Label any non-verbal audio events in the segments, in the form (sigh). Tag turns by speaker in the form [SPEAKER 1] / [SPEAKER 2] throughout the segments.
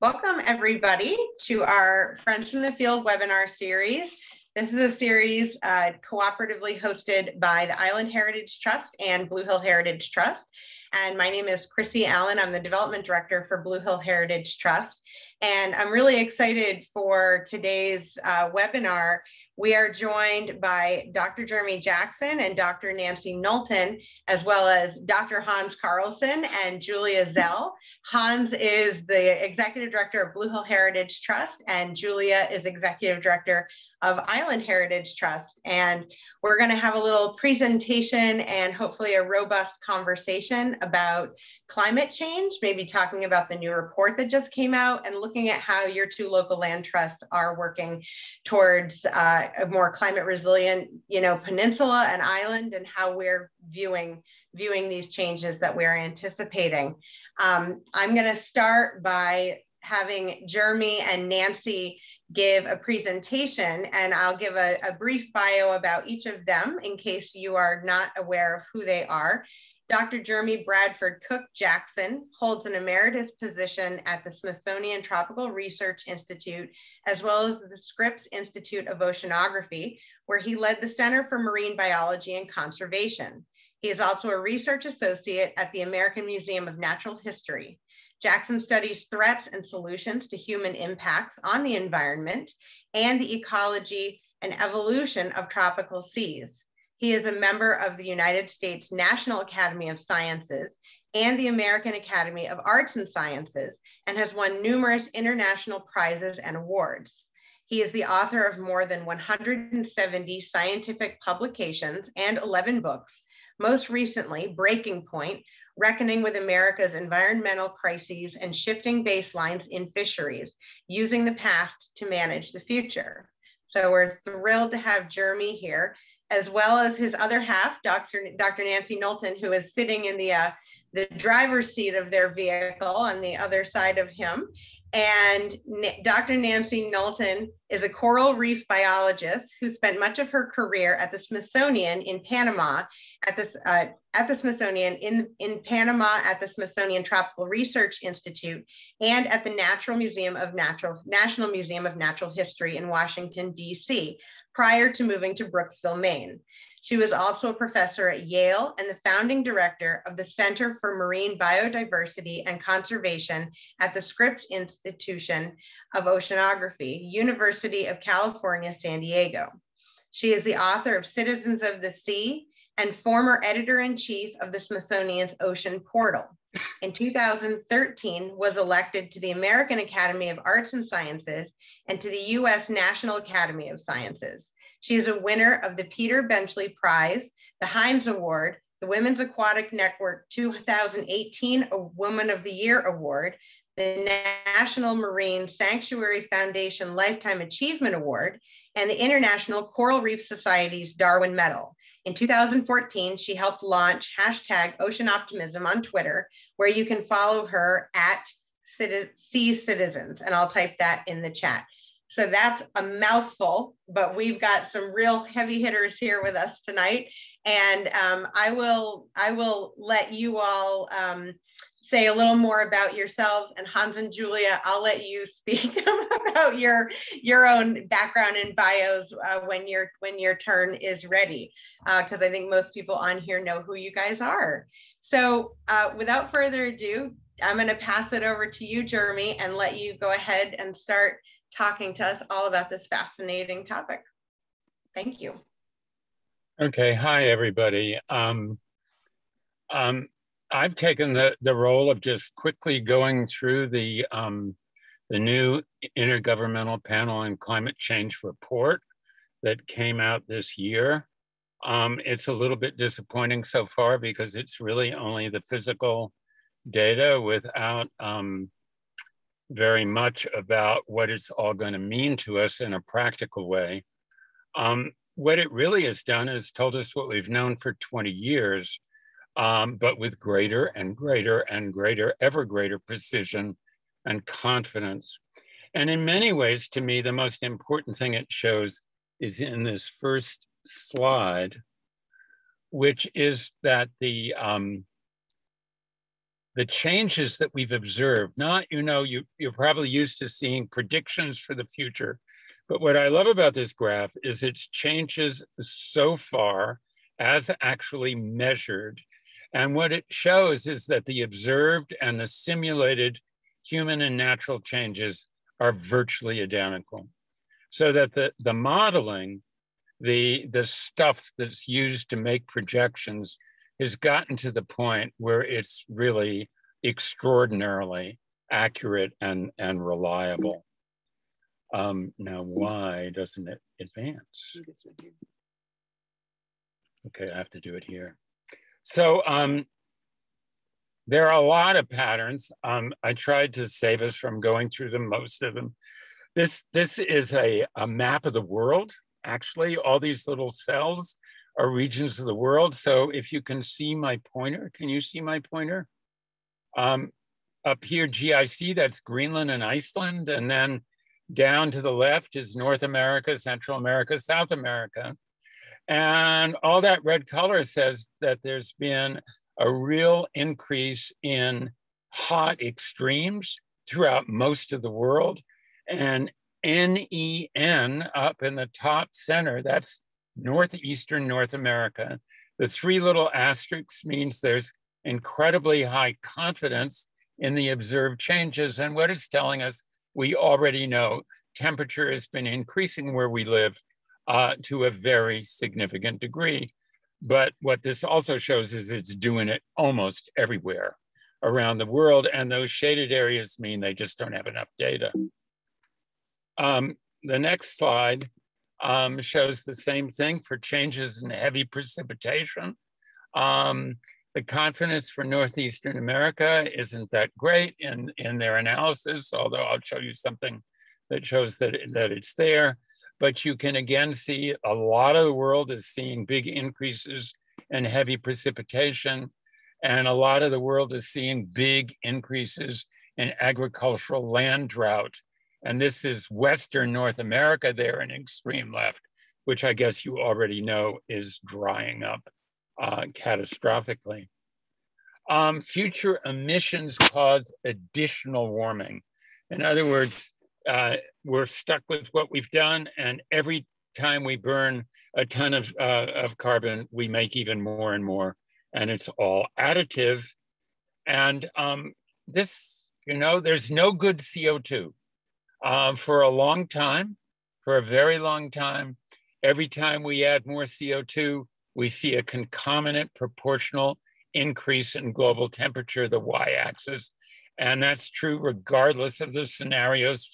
[SPEAKER 1] Welcome everybody to our Friends from the Field webinar series. This is a series uh, cooperatively hosted by the Island Heritage Trust and Blue Hill Heritage Trust. And my name is Chrissy Allen. I'm the Development Director for Blue Hill Heritage Trust. And I'm really excited for today's uh, webinar. We are joined by Dr. Jeremy Jackson and Dr. Nancy Knowlton, as well as Dr. Hans Carlson and Julia Zell. Hans is the Executive Director of Blue Hill Heritage Trust, and Julia is Executive Director of Island Heritage Trust. And we're going to have a little presentation and hopefully a robust conversation about climate change, maybe talking about the new report that just came out and looking at how your two local land trusts are working towards uh, a more climate resilient, you know, peninsula and island and how we're viewing viewing these changes that we're anticipating. Um, I'm going to start by having Jeremy and Nancy give a presentation and I'll give a, a, brief bio about each of them in case you are not aware of who they are. Dr. Jeremy Bradford Cook Jackson holds an emeritus position at the Smithsonian Tropical Research Institute, as well as the Scripps Institute of Oceanography, where he led the Center for Marine Biology and Conservation. He is also a research associate at the American Museum of Natural History. Jackson studies threats and solutions to human impacts on the environment and the ecology and evolution of tropical seas. He is a member of the United States National Academy of Sciences and the American Academy of Arts and Sciences and has won numerous international prizes and awards. He is the author of more than 170 scientific publications and 11 books, most recently, Breaking Point, reckoning with America's environmental crises and shifting baselines in fisheries, using the past to manage the future. So we're thrilled to have Jeremy here, as well as his other half, Dr. Dr. Nancy Knowlton, who is sitting in the, uh, the driver's seat of their vehicle on the other side of him. And Dr. Nancy Knowlton is a coral reef biologist who spent much of her career at the Smithsonian in Panama, at, this, uh, at the Smithsonian in, in Panama at the Smithsonian Tropical Research Institute, and at the Natural Museum of Natural National Museum of Natural History in Washington, D.C., prior to moving to Brooksville, Maine. She was also a professor at Yale and the founding director of the Center for Marine Biodiversity and Conservation at the Scripps Institution of Oceanography, University of California, San Diego. She is the author of Citizens of the Sea and former editor-in-chief of the Smithsonian's Ocean Portal. In 2013, was elected to the American Academy of Arts and Sciences and to the U.S. National Academy of Sciences. She is a winner of the Peter Benchley Prize, the Heinz Award, the Women's Aquatic Network 2018 Woman of the Year Award, the National Marine Sanctuary Foundation Lifetime Achievement Award, and the International Coral Reef Society's Darwin Medal. In 2014, she helped launch hashtag Ocean Optimism on Twitter, where you can follow her at Sea Citizens, and I'll type that in the chat. So that's a mouthful, but we've got some real heavy hitters here with us tonight. And um, I will I will let you all um, say a little more about yourselves and Hans and Julia, I'll let you speak (laughs) about your your own background and bios uh, when your when your turn is ready, because uh, I think most people on here know who you guys are. So uh, without further ado, I'm going to pass it over to you, Jeremy, and let you go ahead and start talking to us all about this fascinating topic. Thank you.
[SPEAKER 2] Okay, hi everybody. Um, um, I've taken the, the role of just quickly going through the, um, the new Intergovernmental Panel on Climate Change report that came out this year. Um, it's a little bit disappointing so far because it's really only the physical data without um, very much about what it's all going to mean to us in a practical way. Um, what it really has done is told us what we've known for 20 years, um, but with greater and greater and greater, ever greater precision and confidence. And in many ways, to me, the most important thing it shows is in this first slide, which is that the um, the changes that we've observed, not, you know, you, you're probably used to seeing predictions for the future. But what I love about this graph is its changes so far as actually measured. And what it shows is that the observed and the simulated human and natural changes are virtually identical. So that the, the modeling, the, the stuff that's used to make projections has gotten to the point where it's really extraordinarily accurate and, and reliable. Um, now, why doesn't it advance? Okay, I have to do it here. So um, there are a lot of patterns. Um, I tried to save us from going through them, most of them. This, this is a, a map of the world, actually. All these little cells are regions of the world. So if you can see my pointer, can you see my pointer? Um, up here, GIC, that's Greenland and Iceland. And then down to the left is North America, Central America, South America. And all that red color says that there's been a real increase in hot extremes throughout most of the world. And NEN up in the top center, that's Northeastern North America. The three little asterisks means there's incredibly high confidence in the observed changes. And what it's telling us, we already know temperature has been increasing where we live uh, to a very significant degree. But what this also shows is it's doing it almost everywhere around the world. And those shaded areas mean they just don't have enough data. Um, the next slide um, shows the same thing for changes in heavy precipitation. Um, the confidence for Northeastern America isn't that great in, in their analysis, although I'll show you something that shows that, that it's there. But you can again see a lot of the world is seeing big increases in heavy precipitation. And a lot of the world is seeing big increases in agricultural land drought and this is Western North America there in extreme left, which I guess you already know is drying up uh, catastrophically. Um, future emissions cause additional warming. In other words, uh, we're stuck with what we've done, and every time we burn a ton of, uh, of carbon, we make even more and more, and it's all additive. And um, this, you know, there's no good CO2 um, for a long time, for a very long time. Every time we add more CO2, we see a concomitant proportional increase in global temperature, the y-axis. And that's true regardless of the scenarios,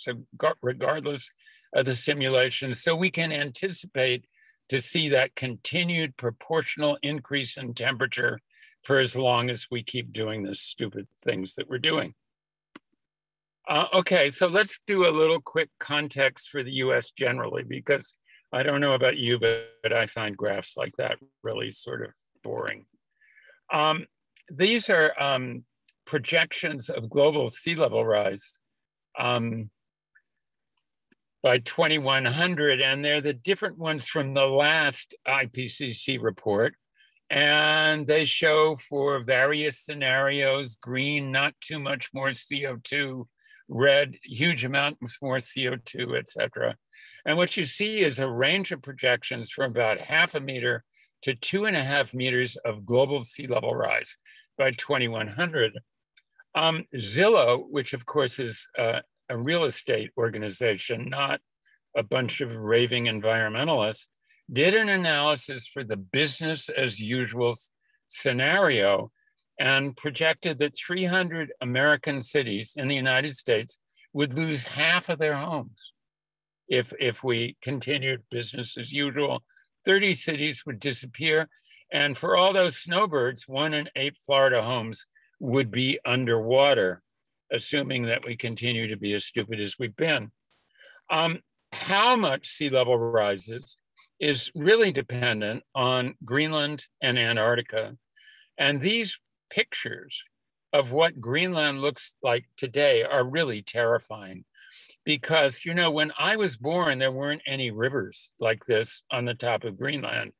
[SPEAKER 2] regardless of the simulations. So we can anticipate to see that continued proportional increase in temperature for as long as we keep doing the stupid things that we're doing. Uh, okay, so let's do a little quick context for the US generally, because I don't know about you, but, but I find graphs like that really sort of boring. Um, these are um, projections of global sea level rise um, by 2100, and they're the different ones from the last IPCC report. And they show for various scenarios, green, not too much more CO2, red, huge amounts more CO2, et cetera. And what you see is a range of projections from about half a meter to two and a half meters of global sea level rise by 2100. Um, Zillow, which of course is uh, a real estate organization, not a bunch of raving environmentalists, did an analysis for the business as usual scenario and projected that 300 American cities in the United States would lose half of their homes if, if we continued business as usual. 30 cities would disappear. And for all those snowbirds, one in eight Florida homes would be underwater, assuming that we continue to be as stupid as we've been. Um, how much sea level rises is really dependent on Greenland and Antarctica. And these pictures of what Greenland looks like today are really terrifying. Because, you know, when I was born, there weren't any rivers like this on the top of Greenland.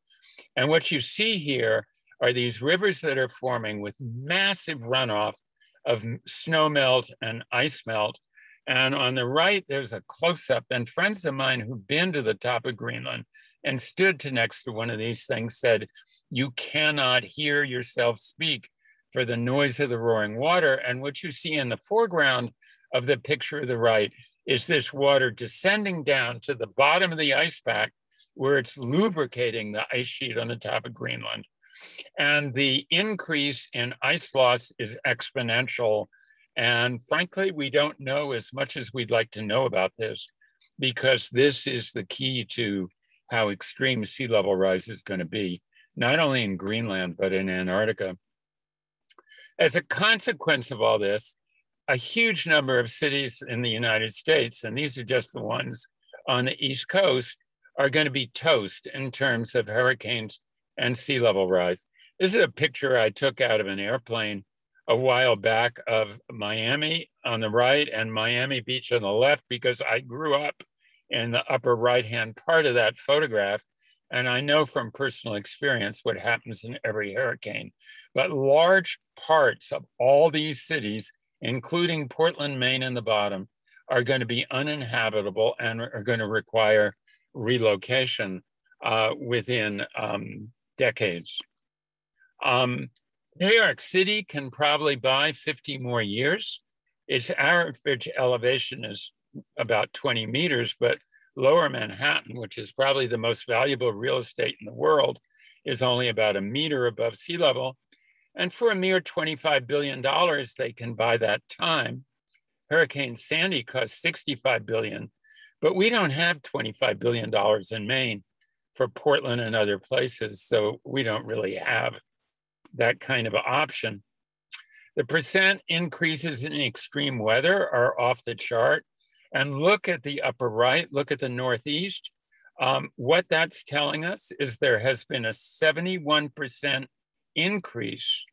[SPEAKER 2] And what you see here are these rivers that are forming with massive runoff of snow melt and ice melt. And on the right, there's a close up. And friends of mine who've been to the top of Greenland and stood to next to one of these things said, You cannot hear yourself speak for the noise of the roaring water. And what you see in the foreground of the picture of the right is this water descending down to the bottom of the ice pack where it's lubricating the ice sheet on the top of Greenland. And the increase in ice loss is exponential. And frankly, we don't know as much as we'd like to know about this because this is the key to how extreme sea level rise is going to be, not only in Greenland, but in Antarctica. As a consequence of all this, a huge number of cities in the United States, and these are just the ones on the East Coast, are going to be toast in terms of hurricanes and sea level rise. This is a picture I took out of an airplane a while back of Miami on the right and Miami Beach on the left because I grew up in the upper right hand part of that photograph. And I know from personal experience what happens in every hurricane. But large parts of all these cities, including Portland, Maine, and the bottom, are going to be uninhabitable and are going to require relocation uh, within um, decades. Um, New York City can probably buy 50 more years. Its average elevation is about 20 meters, but lower Manhattan, which is probably the most valuable real estate in the world, is only about a meter above sea level. And for a mere $25 billion, they can buy that time. Hurricane Sandy cost 65 billion, but we don't have $25 billion in Maine for Portland and other places. So we don't really have that kind of option. The percent increases in extreme weather are off the chart. And look at the upper right, look at the Northeast. Um, what that's telling us is there has been a 71% increase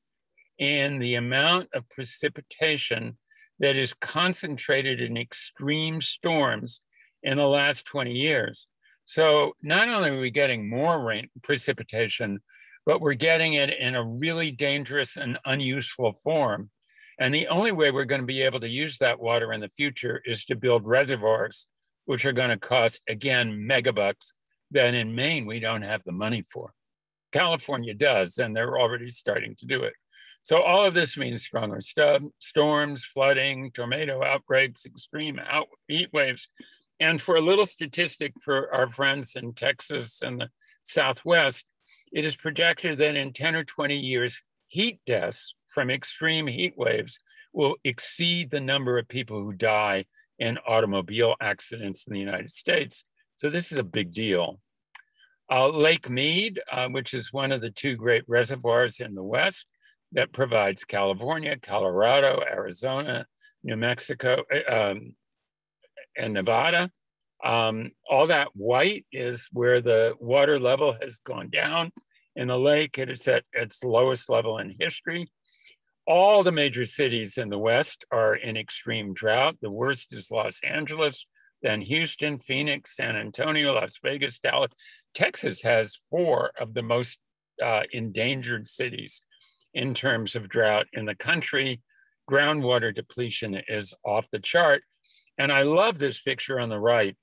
[SPEAKER 2] in the amount of precipitation that is concentrated in extreme storms in the last 20 years. So not only are we getting more rain precipitation, but we're getting it in a really dangerous and unuseful form. And the only way we're going to be able to use that water in the future is to build reservoirs, which are going to cost, again, megabucks that in Maine we don't have the money for. California does, and they're already starting to do it. So all of this means stronger st storms, flooding, tornado outbreaks, extreme out heat waves, and for a little statistic for our friends in Texas and the Southwest, it is projected that in 10 or 20 years, heat deaths from extreme heat waves will exceed the number of people who die in automobile accidents in the United States. So this is a big deal. Uh, Lake Mead, uh, which is one of the two great reservoirs in the West that provides California, Colorado, Arizona, New Mexico, um, and Nevada. Um, all that white is where the water level has gone down in the lake. It is at its lowest level in history. All the major cities in the West are in extreme drought. The worst is Los Angeles, then Houston, Phoenix, San Antonio, Las Vegas, Dallas. Texas has four of the most uh, endangered cities in terms of drought in the country. Groundwater depletion is off the chart. And I love this picture on the right.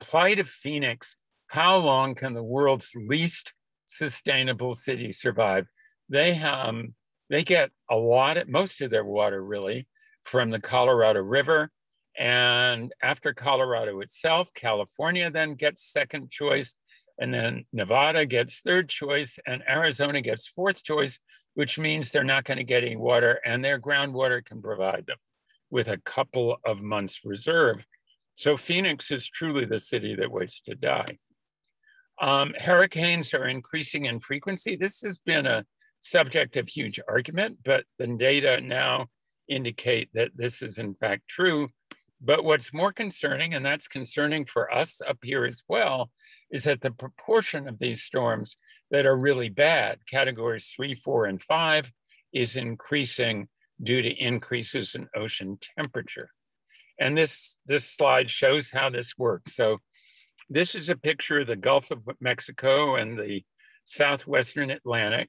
[SPEAKER 2] Plight of Phoenix, how long can the world's least sustainable city survive? They, um, they get a lot, of, most of their water really from the Colorado River. And after Colorado itself, California then gets second choice, and then Nevada gets third choice, and Arizona gets fourth choice, which means they're not going to get any water, and their groundwater can provide them with a couple of months reserve. So Phoenix is truly the city that waits to die. Um, hurricanes are increasing in frequency. This has been a subject of huge argument, but the data now indicate that this is in fact true. But what's more concerning, and that's concerning for us up here as well, is that the proportion of these storms that are really bad, categories three, four, and five, is increasing due to increases in ocean temperature. And this, this slide shows how this works. So this is a picture of the Gulf of Mexico and the Southwestern Atlantic.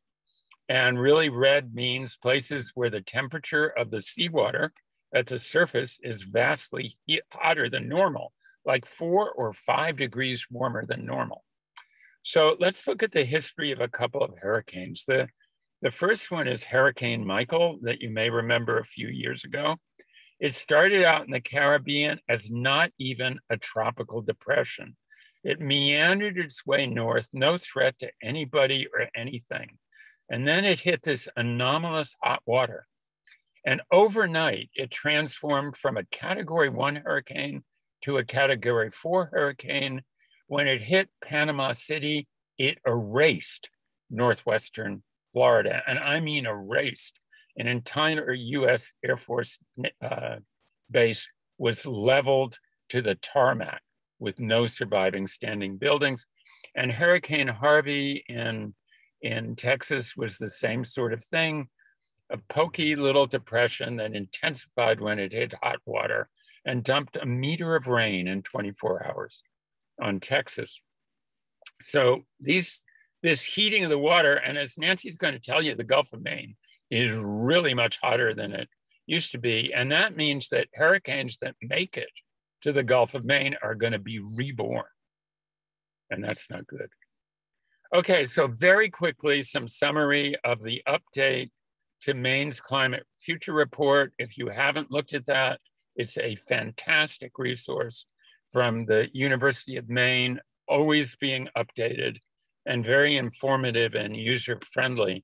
[SPEAKER 2] And really red means places where the temperature of the seawater at the surface is vastly hotter than normal, like four or five degrees warmer than normal. So let's look at the history of a couple of hurricanes. The, the first one is Hurricane Michael that you may remember a few years ago. It started out in the Caribbean as not even a tropical depression. It meandered its way north, no threat to anybody or anything. And then it hit this anomalous hot water. And overnight, it transformed from a category one hurricane to a category four hurricane. When it hit Panama City, it erased Northwestern Florida. And I mean erased. An entire US Air Force uh, base was leveled to the tarmac with no surviving standing buildings. And Hurricane Harvey in, in Texas was the same sort of thing a pokey little depression that intensified when it hit hot water and dumped a meter of rain in 24 hours on Texas. So these this heating of the water, and as Nancy's going to tell you, the Gulf of Maine is really much hotter than it used to be. And that means that hurricanes that make it to the Gulf of Maine are going to be reborn. And that's not good. Okay, so very quickly, some summary of the update to Maine's Climate Future Report. If you haven't looked at that, it's a fantastic resource from the University of Maine, always being updated and very informative and user friendly.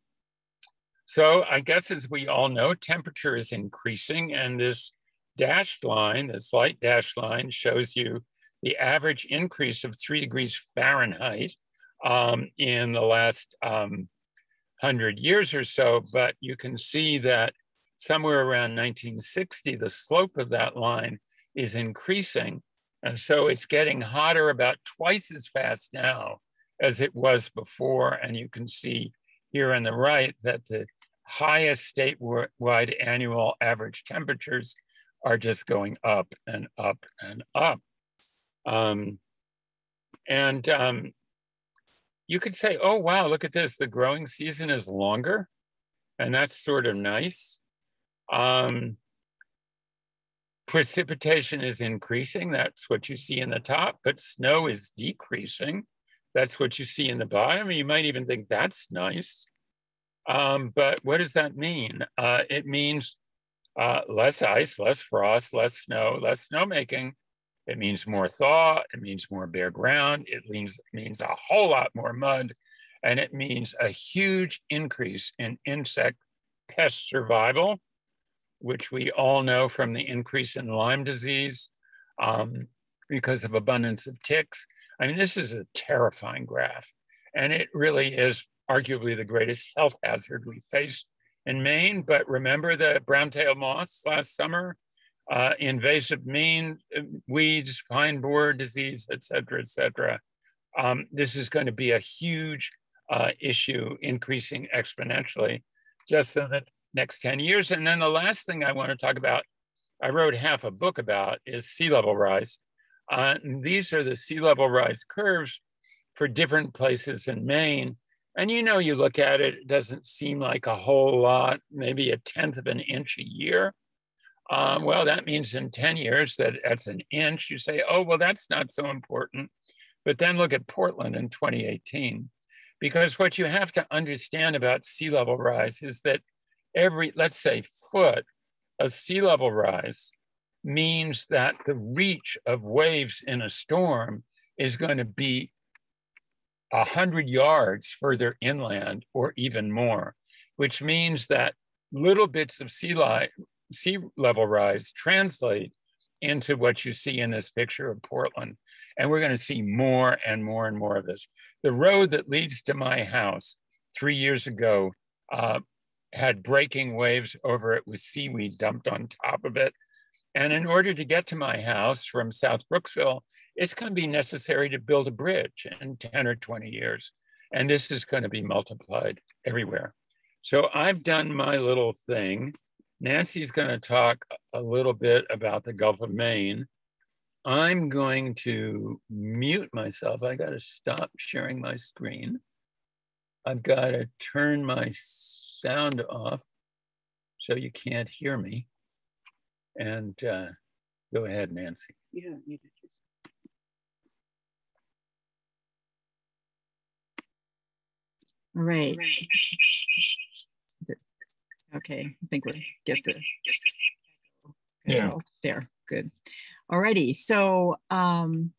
[SPEAKER 2] So I guess as we all know, temperature is increasing and this dashed line, this light dashed line shows you the average increase of three degrees Fahrenheit um, in the last um, 100 years or so, but you can see that somewhere around 1960, the slope of that line is increasing. And so it's getting hotter about twice as fast now as it was before. And you can see here on the right that the highest statewide annual average temperatures are just going up and up and up. Um, and um, you could say, oh, wow, look at this. The growing season is longer. And that's sort of nice. Um, precipitation is increasing. That's what you see in the top, but snow is decreasing. That's what you see in the bottom. You might even think that's nice. Um, but what does that mean? Uh, it means uh, less ice, less frost, less snow, less snowmaking. It means more thaw. It means more bare ground. It means, means a whole lot more mud. And it means a huge increase in insect pest survival, which we all know from the increase in Lyme disease um, because of abundance of ticks. I mean, this is a terrifying graph. And it really is arguably the greatest health hazard we face in Maine, but remember the brown-tailed moths last summer, uh, invasive mean uh, weeds, pine borer disease, et cetera, et cetera. Um, this is going to be a huge uh, issue, increasing exponentially just in the next 10 years. And then the last thing I want to talk about, I wrote half a book about, is sea level rise. Uh, these are the sea level rise curves for different places in Maine. And you know, you look at it, it doesn't seem like a whole lot, maybe a tenth of an inch a year. Um, well, that means in 10 years that that's an inch. You say, oh, well, that's not so important. But then look at Portland in 2018. Because what you have to understand about sea level rise is that every, let's say, foot of sea level rise means that the reach of waves in a storm is going to be 100 yards further inland or even more, which means that little bits of sea, li- sea level rise translate into what you see in this picture of Portland. And we're going to see more and more and more of this. The road that leads to my house three years ago uh, had breaking waves over it with seaweed dumped on top of it. And in order to get to my house from South Brooksville, it's going to be necessary to build a bridge in 10 or 20 years. And this is going to be multiplied everywhere. So I've done my little thing. Nancy's going to talk a little bit about the Gulf of Maine. I'm going to mute myself. I got to stop sharing my screen. I've got to turn my sound off so you can't hear me. And uh, go ahead, Nancy.
[SPEAKER 3] You don't need to just. All right. Okay, I think we'll get the.
[SPEAKER 2] Yeah.
[SPEAKER 3] There, good. Alrighty, so um,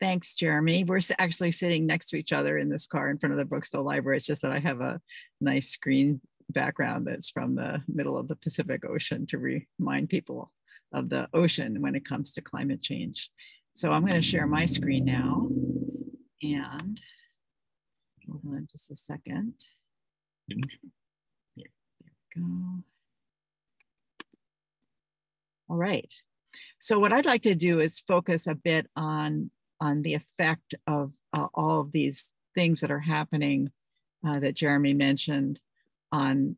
[SPEAKER 3] thanks, Jeremy. We're actually sitting next to each other in this car in front of the Brooksville Library. It's just that I have a nice screen background that's from the middle of the Pacific Ocean to remind people of the ocean when it comes to climate change. So I'm going to share my screen now. And hold on just a second. There, we go. All right. So what I'd like to do is focus a bit on, on the effect of uh, all of these things that are happening uh, that Jeremy mentioned on,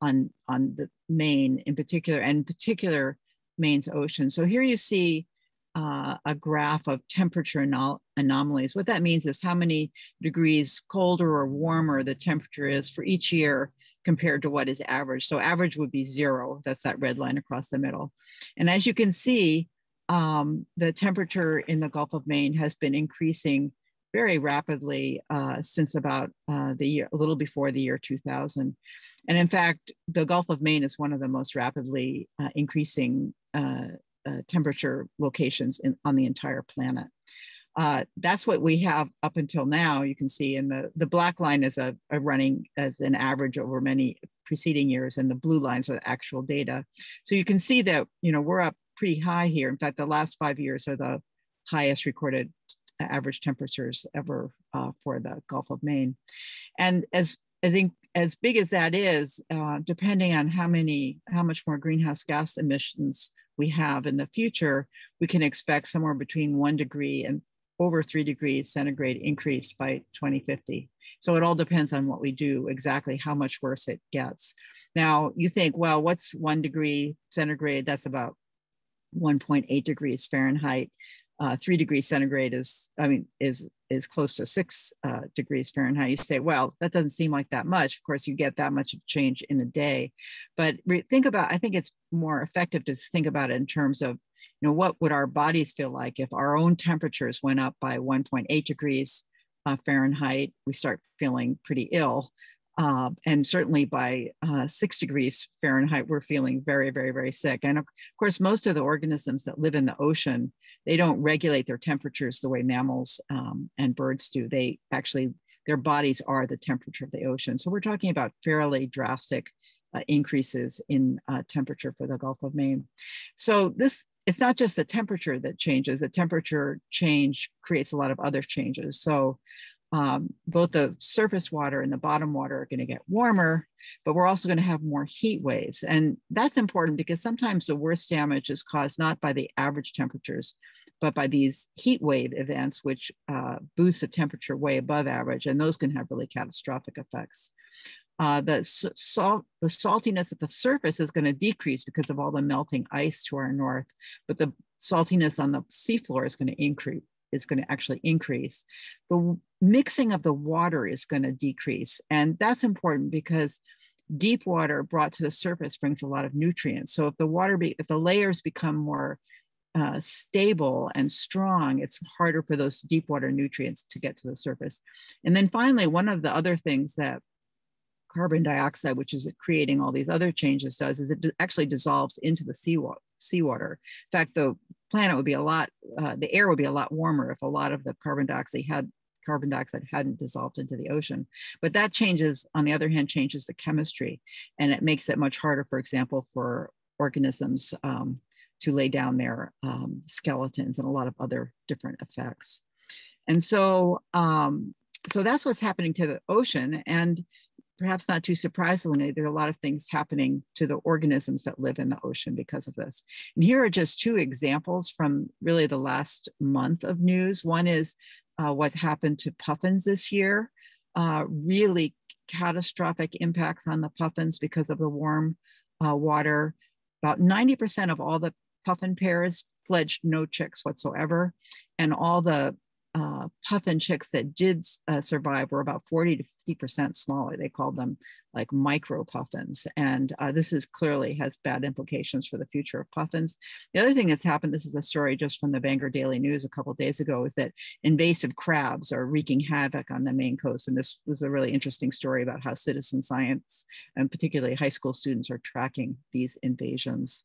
[SPEAKER 3] on, on the Maine in particular, and particular Maine's ocean. So here you see uh, a graph of temperature anom anomalies. What that means is how many degrees colder or warmer the temperature is for each year compared to what is average. So average would be zero. That's that red line across the middle. And as you can see, um, the temperature in the Gulf of Maine has been increasing very rapidly uh, since about uh, the year, a little before the year 2000. And in fact, the Gulf of Maine is one of the most rapidly uh, increasing uh, uh, temperature locations in, on the entire planet. Uh, that's what we have up until now. You can see in the, the black line is a, a running as an average over many preceding years and the blue lines are the actual data. So you can see that, you know, we're up pretty high here. In fact, the last five years are the highest recorded average temperatures ever uh, for the Gulf of Maine. And as as, in, as big as that is, uh, depending on how many, how much more greenhouse gas emissions we have in the future, we can expect somewhere between one degree and over three degrees centigrade increase by 2050. So it all depends on what we do, exactly how much worse it gets. Now you think, well, what's one degree centigrade? That's about 1.8 degrees Fahrenheit uh, three degrees centigrade is, I mean, is is close to six uh, degrees Fahrenheit. You say, well, that doesn't seem like that much. Of course, you get that much of change in a day, but think about. I think it's more effective to think about it in terms of, you know, what would our bodies feel like if our own temperatures went up by 1.8 degrees uh, Fahrenheit? We start feeling pretty ill. Uh, and certainly by uh, six degrees Fahrenheit, we're feeling very, very, very sick. And of course, most of the organisms that live in the ocean, they don't regulate their temperatures the way mammals um, and birds do. They actually, their bodies are the temperature of the ocean. So we're talking about fairly drastic uh, increases in uh, temperature for the Gulf of Maine. So this, it's not just the temperature that changes, the temperature change creates a lot of other changes. So um, both the surface water and the bottom water are going to get warmer, but we're also going to have more heat waves. And that's important because sometimes the worst damage is caused not by the average temperatures, but by these heat wave events, which uh, boost the temperature way above average. And those can have really catastrophic effects. Uh, the salt, the saltiness at the surface is going to decrease because of all the melting ice to our north, but the saltiness on the seafloor is going to increase is going to actually increase. The mixing of the water is going to decrease. And that's important because deep water brought to the surface brings a lot of nutrients. So if the water, be, if the layers become more uh, stable and strong, it's harder for those deep water nutrients to get to the surface. And then finally, one of the other things that carbon dioxide, which is creating all these other changes, does is it actually dissolves into the seawater. seawater. In fact, the planet would be a lot, uh, the air would be a lot warmer if a lot of the carbon dioxide had carbon dioxide hadn't dissolved into the ocean. But that changes, on the other hand, changes the chemistry, and it makes it much harder, for example, for organisms um, to lay down their um, skeletons and a lot of other different effects. And so, um, so that's what's happening to the ocean. And perhaps not too surprisingly, there are a lot of things happening to the organisms that live in the ocean because of this. And here are just two examples from really the last month of news. One is uh, what happened to puffins this year, uh, really catastrophic impacts on the puffins because of the warm uh, water. About 90% of all the puffin pairs fledged no chicks whatsoever. And all the uh, puffin chicks that did uh, survive were about 40 to 50% smaller. They called them like micro puffins. And uh, this is clearly has bad implications for the future of puffins. The other thing that's happened, this is a story just from the Bangor Daily News a couple days ago, is that invasive crabs are wreaking havoc on the Maine coast. And this was a really interesting story about how citizen science and particularly high school students are tracking these invasions.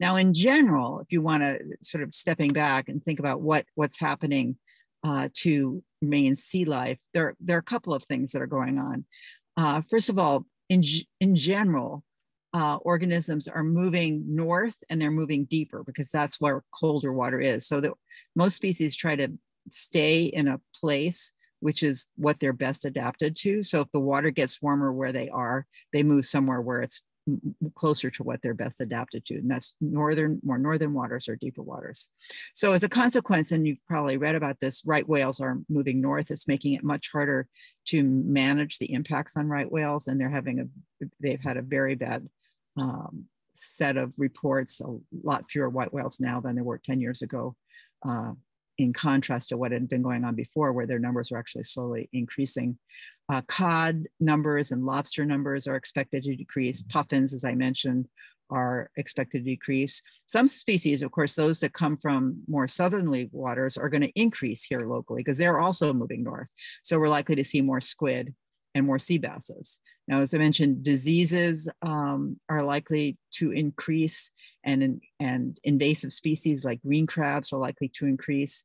[SPEAKER 3] Now, in general, if you want to sort of stepping back and think about what, what's happening uh, to Maine sea life, there, there are a couple of things that are going on. Uh, first of all, in, in general, uh, organisms are moving north and they're moving deeper because that's where colder water is. So that most species try to stay in a place which is what they're best adapted to. So if the water gets warmer where they are, they move somewhere where it's closer to what they're best adapted to and that's northern more northern waters or deeper waters. So as a consequence and you've probably read about this right whales are moving north. It's making it much harder to manage the impacts on right whales and they're having a they've had a very bad um, set of reports a lot fewer white whales now than there were 10 years ago uh, in contrast to what had been going on before, where their numbers were actually slowly increasing. Uh, cod numbers and lobster numbers are expected to decrease. Puffins, as I mentioned, are expected to decrease. Some species, of course, those that come from more southerly waters are going to increase here locally because they're also moving north. So we're likely to see more squid and more sea basses. Now, as I mentioned, diseases um, are likely to increase and, and invasive species like green crabs are likely to increase.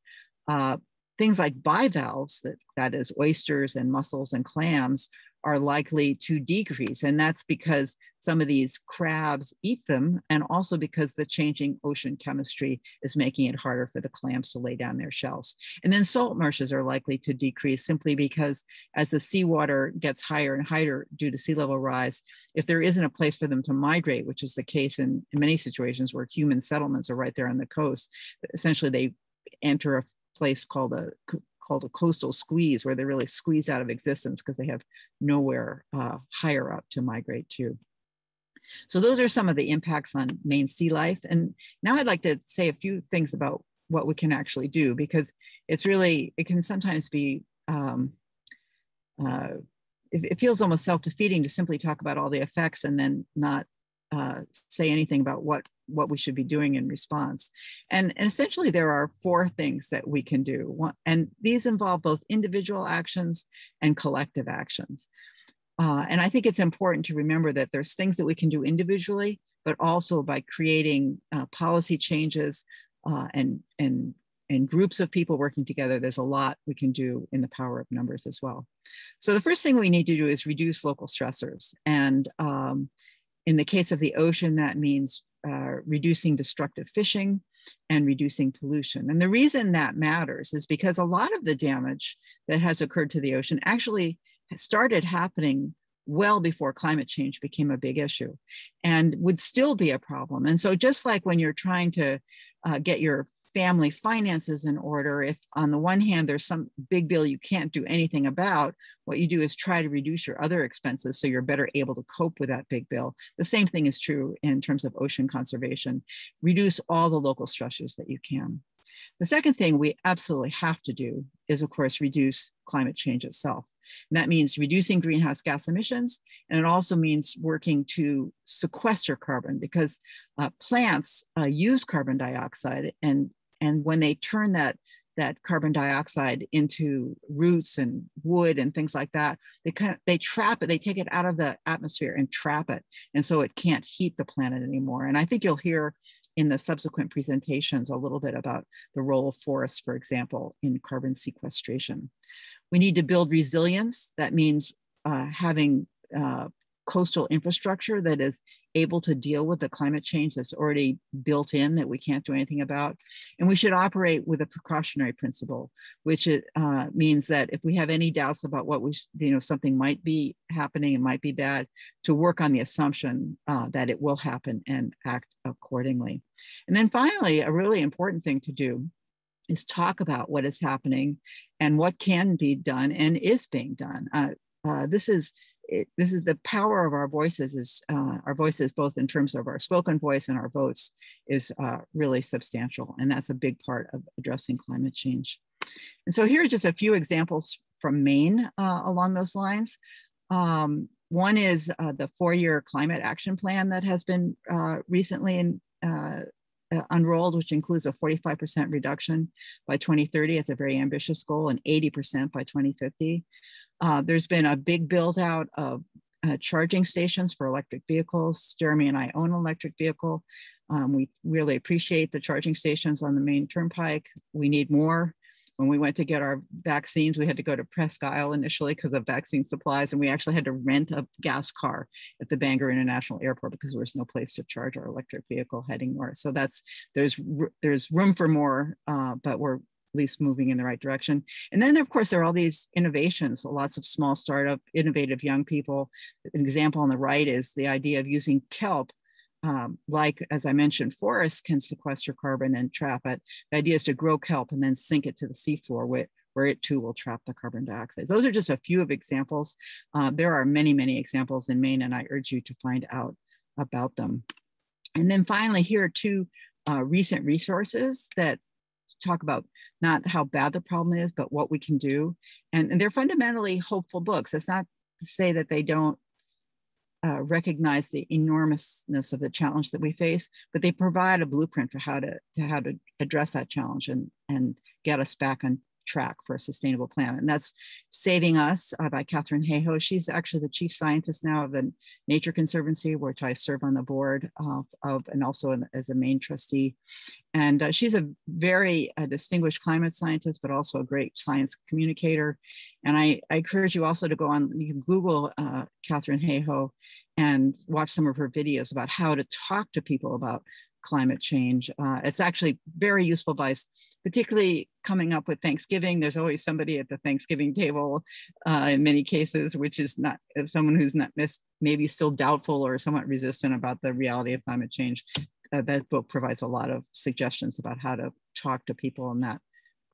[SPEAKER 3] Uh, things like bivalves, that, that is oysters and mussels and clams, are likely to decrease. And that's because some of these crabs eat them, and also because the changing ocean chemistry is making it harder for the clams to lay down their shells. And then salt marshes are likely to decrease simply because as the seawater gets higher and higher due to sea level rise, if there isn't a place for them to migrate, which is the case in, in many situations where human settlements are right there on the coast, essentially they enter a place called a called a coastal squeeze, where they really squeeze out of existence because they have nowhere uh, higher up to migrate to. So those are some of the impacts on Maine sea life. And now I'd like to say a few things about what we can actually do because it's really, it can sometimes be, um, uh, it, it, feels almost self-defeating to simply talk about all the effects and then not uh, say anything about what what we should be doing in response. And, and essentially, there are four things that we can do. And these involve both individual actions and collective actions. Uh, and I think it's important to remember that there's things that we can do individually, but also by creating uh, policy changes uh, and, and, and groups of people working together, there's a lot we can do in the power of numbers as well. So the first thing we need to do is reduce local stressors. And um, in the case of the ocean, that means uh, reducing destructive fishing and reducing pollution. And the reason that matters is because a lot of the damage that has occurred to the ocean actually started happening well before climate change became a big issue and would still be a problem. And so, just like when you're trying to uh, get your family finances in order. If on the one hand, there's some big bill you can't do anything about, what you do is try to reduce your other expenses so you're better able to cope with that big bill. The same thing is true in terms of ocean conservation. Reduce all the local stressors that you can. The second thing we absolutely have to do is, of course, reduce climate change itself. And that means reducing greenhouse gas emissions. And it also means working to sequester carbon because uh, plants uh, use carbon dioxide and and when they turn that that carbon dioxide into roots and wood and things like that they kind of they trap it they take it out of the atmosphere and trap it and so it can't heat the planet anymore. And i think you'll hear in the subsequent presentations a little bit about the role of forests for example in carbon sequestration. We need to build resilience. That means uh, having uh, coastal infrastructure that is able to deal with the climate change that's already built in that we can't do anything about. And we should operate with a precautionary principle, which it, uh, means that if we have any doubts about what we, you know, something might be happening and might be bad, to work on the assumption uh, that it will happen and act accordingly. And then finally, a really important thing to do is talk about what is happening and what can be done and is being done. Uh, uh, this is it, this is the power of our voices is uh, our voices both in terms of our spoken voice and our votes is uh, really substantial and that's a big part of addressing climate change And so here are just a few examples from Maine uh, along those lines. Um, one is uh, the four-year climate action plan that has been uh, recently in, uh, unrolled, which includes a 45% reduction by 2030. It's a very ambitious goal and 80% by 2050. Uh, there's been a big build out of uh, charging stations for electric vehicles. Jeremy and I own an electric vehicle. Um, we really appreciate the charging stations on the main turnpike. We need more when we went to get our vaccines, we had to go to Presque Isle initially because of vaccine supplies, and we actually had to rent a gas car at the Bangor International Airport because there was no place to charge our electric vehicle heading north. So that's there's there's room for more, uh, but we're at least moving in the right direction. And then, of course, there are all these innovations, lots of small startup, innovative young people. An example on the right is the idea of using kelp um, like as I mentioned, forests can sequester carbon and trap it. The idea is to grow kelp and then sink it to the seafloor where, where it too will trap the carbon dioxide. Those are just a few of examples. Uh, there are many, many examples in Maine and I urge you to find out about them. And then finally, here are two uh, recent resources that talk about not how bad the problem is, but what we can do. And, and they're fundamentally hopeful books. That's not to say that they don't uh, recognize the enormousness of the challenge that we face, but they provide a blueprint for how to, to how to address that challenge and, and get us back on track for a sustainable planet. And that's Saving Us uh, by Katharine Hayhoe. She's actually the chief scientist now of the Nature Conservancy, which I serve on the board of, of and also as a Maine trustee. And uh, she's a very uh, distinguished climate scientist, but also a great science communicator. And I, I encourage you also to go on, you can Google uh, Katharine Hayhoe and watch some of her videos about how to talk to people about climate change. Uh, it's actually very useful advice, particularly coming up with Thanksgiving. There's always somebody at the Thanksgiving table uh, in many cases, which is not someone who's not maybe still doubtful or somewhat resistant about the reality of climate change. Uh, that book provides a lot of suggestions about how to talk to people in that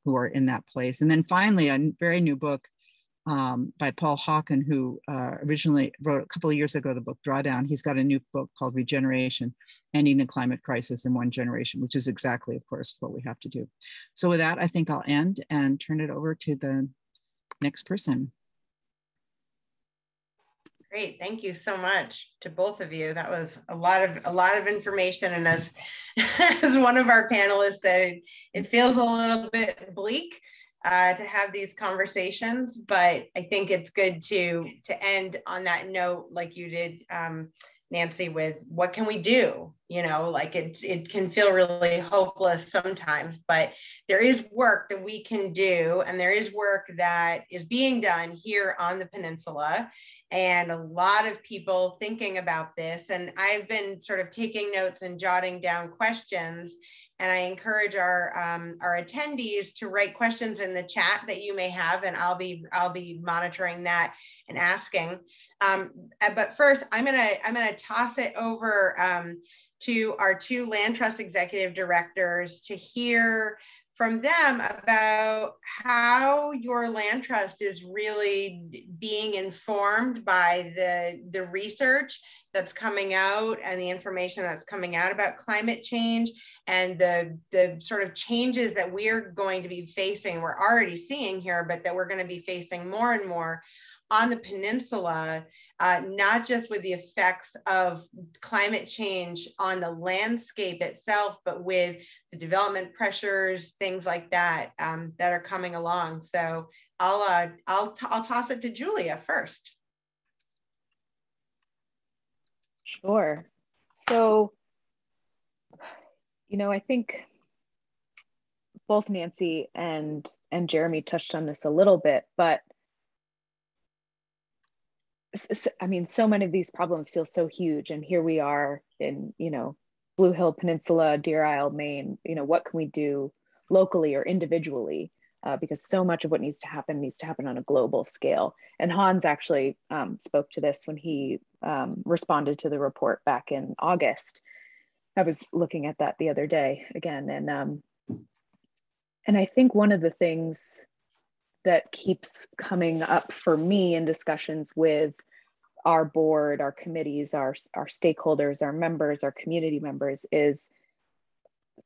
[SPEAKER 3] who are in that place. And then finally, a very new book um, by Paul Hawken, who uh, originally wrote a couple of years ago the book Drawdown. He's got a new book called Regeneration, Ending the Climate Crisis in One Generation, which is exactly, of course, what we have to do. So with that, I think I'll end and turn it over to the next person.
[SPEAKER 1] Great, thank you so much to both of you. That was a lot of a lot of information, and as (laughs) as one of our panelists said, it feels a little bit bleak uh, to have these conversations, but I think it's good to to end on that note, like you did, um, Nancy, with what can we do? You know, like it it can feel really hopeless sometimes, but there is work that we can do, and there is work that is being done here on the peninsula, and a lot of people thinking about this. And I've been sort of taking notes and jotting down questions and I encourage our um, our attendees to write questions in the chat that you may have, and I'll be I'll be monitoring that and asking. Um, uh, but first, I'm gonna I'm gonna toss it over um, to our two land trust executive directors to hear from them about how your land trust is really being informed by the the research that's coming out and the information that's coming out about climate change and the the sort of changes that we're going to be facing we're already seeing here but that we're going to be facing more and more on the peninsula uh, not just with the effects of climate change on the landscape itself, but with the development pressures, things like that um, that are coming along. So I'll uh, I'll t- I'll toss it to Julia first.
[SPEAKER 4] Sure. So, you know, I think both Nancy and and Jeremy touched on this a little bit, but I mean, so many of these problems feel so huge, and here we are in, you know, Blue Hill Peninsula, Deer Isle, Maine. You know, what can we do locally or individually? Uh, because so much of what needs to happen needs to happen on a global scale. And Hans actually um, spoke to this when he um, responded to the report back in August. I was looking at that the other day again, and um, and I think one of the things that keeps coming up for me in discussions with our board, our committees, our, our stakeholders, our members, our community members is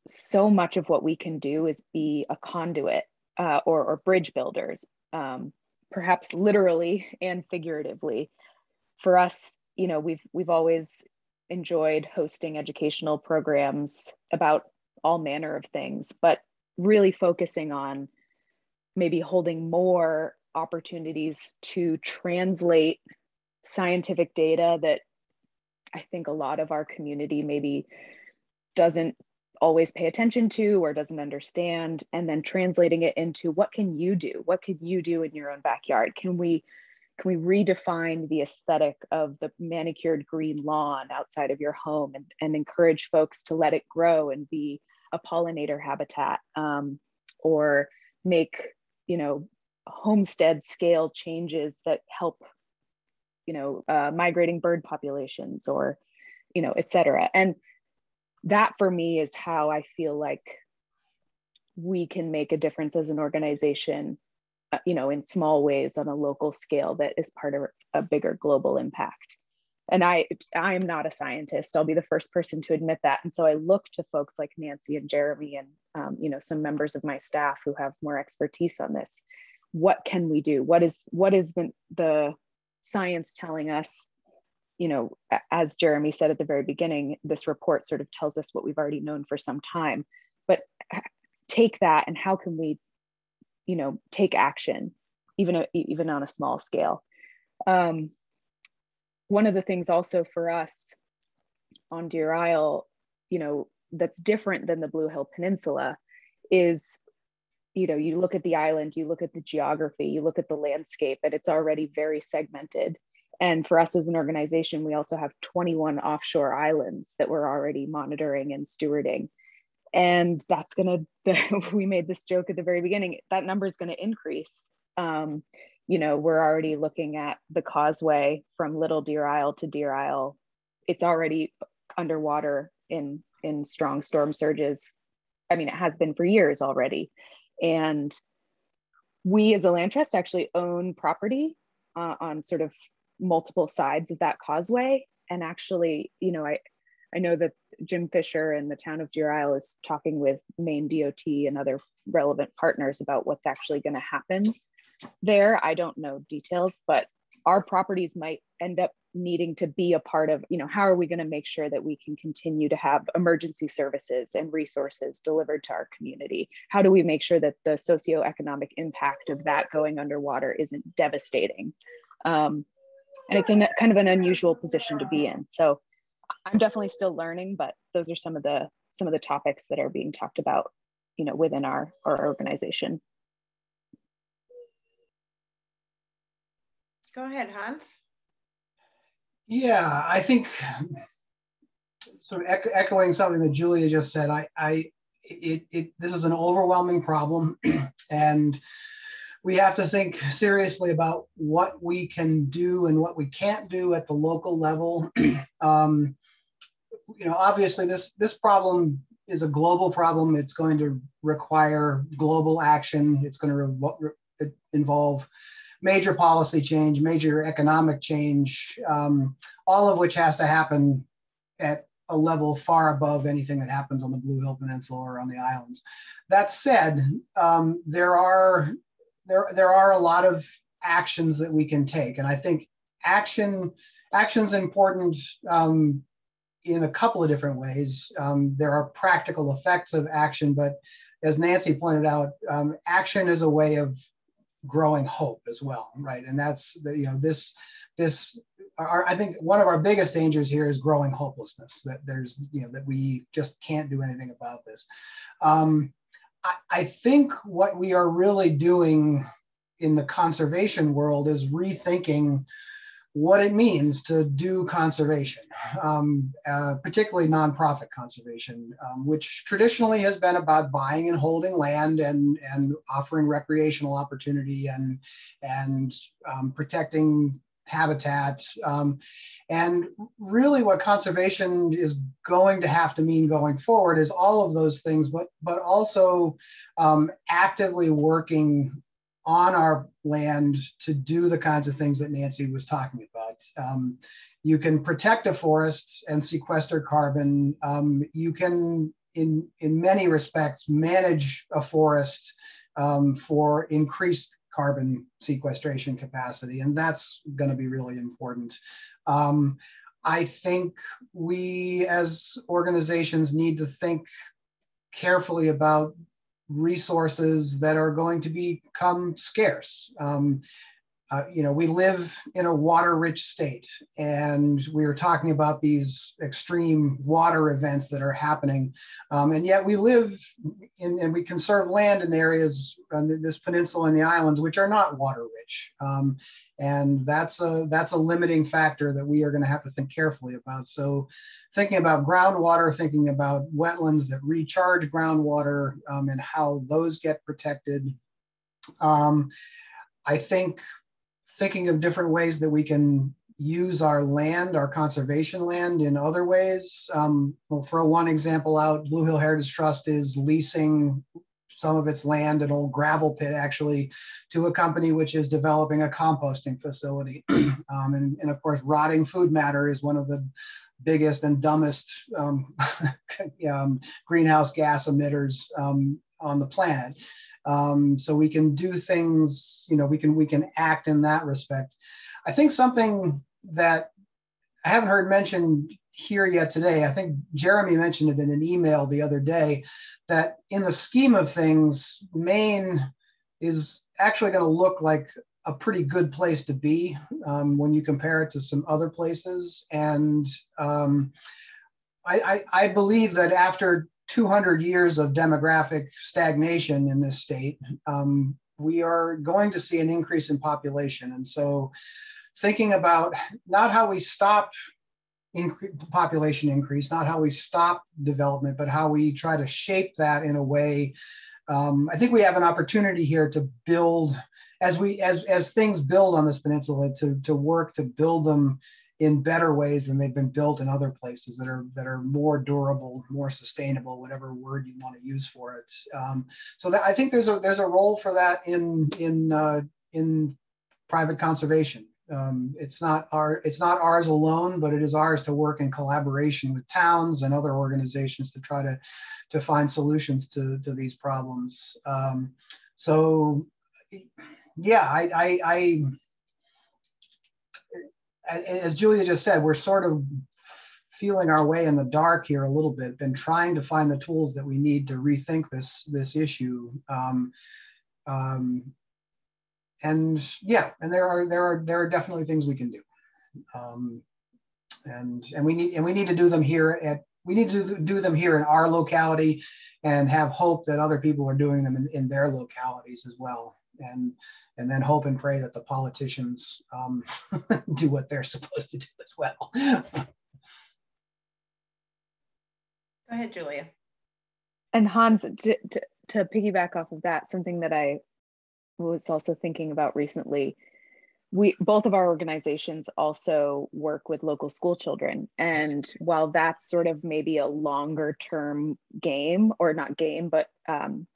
[SPEAKER 4] so much of what we can do is be a conduit uh, or, or bridge builders, um, perhaps literally and figuratively. For us, you know, we've we've always enjoyed hosting educational programs about all manner of things, but really focusing on maybe holding more opportunities to translate scientific data that I think a lot of our community maybe doesn't always pay attention to or doesn't understand and then translating it into what can you do? What can you do in your own backyard? Can we can we redefine the aesthetic of the manicured green lawn outside of your home and, and encourage folks to let it grow and be a pollinator habitat um, or make you know homestead scale changes that help you know uh, migrating bird populations or you know et cetera. And that for me is how i feel like we can make a difference as an organization you know in small ways on a local scale that is part of a bigger global impact. And i i am not a scientist. I'll be the first person to admit that. And so i look to folks like nancy and jeremy and um, you know some members of my staff who have more expertise on this. What can we do? What is what is the the science telling us? You know as jeremy said at the very beginning this report sort of tells us what we've already known for some time. But take that and how can we you know take action even even on a small scale. Um, one of the things also for us on deer isle you know that's different than the blue hill peninsula is you know you look at the island you look at the geography you look at the landscape and it's already very segmented. And for us as an organization we also have 21 offshore islands that we're already monitoring and stewarding and that's going (laughs) to we made this joke at the very beginning that number is going to increase. Um, you know we're already looking at the causeway from little deer isle to deer isle. It's already underwater in in strong storm surges. I mean it has been for years already. And we as a land trust actually own property uh, on sort of multiple sides of that causeway. And actually, you know, I, I know that Jim Fisher and the town of Deer Isle is talking with Maine DOT and other relevant partners about what's actually going to happen there. I don't know details, but our properties might end up needing to be a part of you know how are we going to make sure that we can continue to have emergency services and resources delivered to our community? How do we make sure that the socioeconomic impact of that going underwater isn't devastating? Um, and it's in a kind of an unusual position to be in. So i'm definitely still learning but those are some of the some of the topics that are being talked about you know within our our organization
[SPEAKER 1] Go ahead, Hans.
[SPEAKER 5] Yeah, I think sort of echoing something that Julia just said, I, I, it, it, this is an overwhelming problem, (clears throat) and we have to think seriously about what we can do and what we can't do at the local level. (clears throat) um, you know, obviously, this this problem is a global problem. It's going to require global action. It's going to re- involve major policy change, major economic change, um, all of which has to happen at a level far above anything that happens on the Blue Hill Peninsula or on the islands. That said, um, there are there there are a lot of actions that we can take, and I think action action's important um, in a couple of different ways. Um, there are practical effects of action, but as Nancy pointed out, um, action is a way of growing hope as well, right? And that's you know this this our, I think one of our biggest dangers here is growing hopelessness. That there's you know that we just can't do anything about this. Um, I, I think what we are really doing in the conservation world is rethinking what it means to do conservation, um, uh, particularly nonprofit conservation, um, which traditionally has been about buying and holding land and, and offering recreational opportunity and, and um, protecting habitat. Um, and really what conservation is going to have to mean going forward is all of those things, but, but also um, actively working on our land to do the kinds of things that Nancy was talking about. Um, you can protect a forest and sequester carbon. Um, you can, in, in many respects, manage a forest um, for increased carbon sequestration capacity, and that's going to be really important. Um, I think we as organizations need to think carefully about resources that are going to become scarce. Um, uh, you know, we live in a water rich state, and we are talking about these extreme water events that are happening. Um, and yet we live in, and we conserve land in areas on this peninsula and the islands, which are not water rich. Um, and that's a, that's a limiting factor that we are going to have to think carefully about. So, thinking about groundwater, thinking about wetlands that recharge groundwater um, and how those get protected. Um, I think thinking of different ways that we can use our land, our conservation land in other ways. Um, we'll throw one example out. Blue Hill Heritage Trust is leasing some of its land, an old gravel pit actually, to a company which is developing a composting facility. (clears throat) um, and, and, of course, rotting food matter is one of the biggest and dumbest um, (laughs) um, greenhouse gas emitters um, on the planet. Um, so we can do things, you know, we can we can act in that respect. I think something that I haven't heard mentioned here yet today. I think Jeremy mentioned it in an email the other day that in the scheme of things, Maine is actually going to look like a pretty good place to be um, when you compare it to some other places. And um, I, I, I, believe that after 200 years of demographic stagnation in this state, um, we are going to see an increase in population. And so, thinking about not how we stop population increase, not how we stop development, but how we try to shape that in a way. Um, I think we have an opportunity here to build as we as as things build on this peninsula to to work to build them in better ways than they've been built in other places that are that are more durable, more sustainable, whatever word you want to use for it. Um, so that, I think there's a there's a role for that in in uh, in private conservation. Um, it's not our it's not ours alone, but it is ours to work in collaboration with towns and other organizations to try to to find solutions to to these problems. Um, so yeah, I, I, I as Julia just said, we're sort of feeling our way in the dark here a little bit, been trying to find the tools that we need to rethink this, this issue. Um, um, and yeah, and there are, there are, there are definitely things we can do. Um, and, and we need, and we need to do them here at, we need to do them here in our locality and have hope that other people are doing them in, in their localities as well and and then hope and pray that the politicians um, (laughs) do what they're supposed to do as well. (laughs) Go
[SPEAKER 1] ahead, Julia.
[SPEAKER 4] And Hans, to, to, to piggyback off of that, something that I was also thinking about recently we both of our organizations also work with local school children and while that's sort of maybe a longer term game or not game but um,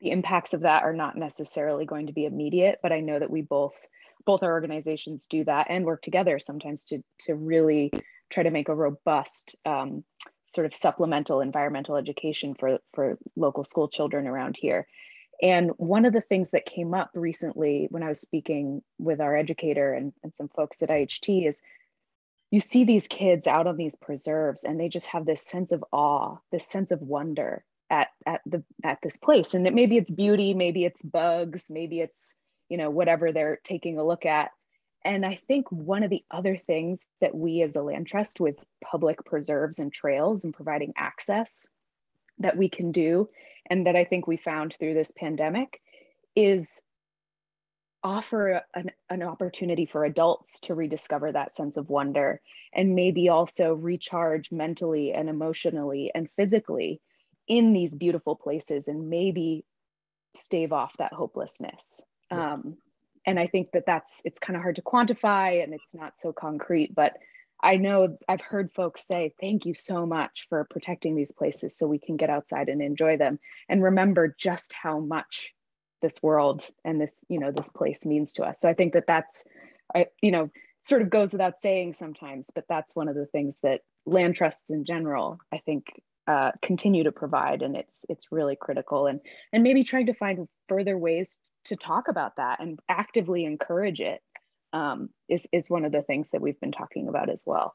[SPEAKER 4] the impacts of that are not necessarily going to be immediate but i know that we both both our organizations do that and work together sometimes to to really try to make a robust um, sort of supplemental environmental education for for local school children around here. And one of the things that came up recently when i was speaking with our educator and, and some folks at iht is you see these kids out on these preserves and they just have this sense of awe this sense of wonder at at the at this place. And it, maybe it's beauty maybe it's bugs maybe it's you know whatever they're taking a look at. And i think one of the other things that we as a land trust with public preserves and trails and providing access that we can do and that i think we found through this pandemic is offer an, an opportunity for adults to rediscover that sense of wonder and maybe also recharge mentally and emotionally and physically in these beautiful places and maybe stave off that hopelessness. Yeah. Um, and I think that that's it's kind of hard to quantify and it's not so concrete, but I know I've heard folks say, thank you so much for protecting these places so we can get outside and enjoy them and remember just how much this world and this, you know, this place means to us. So I think that that's, I, you know, sort of goes without saying sometimes, but that's one of the things that land trusts in general, I think uh, continue to provide and it's it's really critical. And and maybe trying to find further ways to talk about that and actively encourage it um, is is one of the things that we've been talking about as well.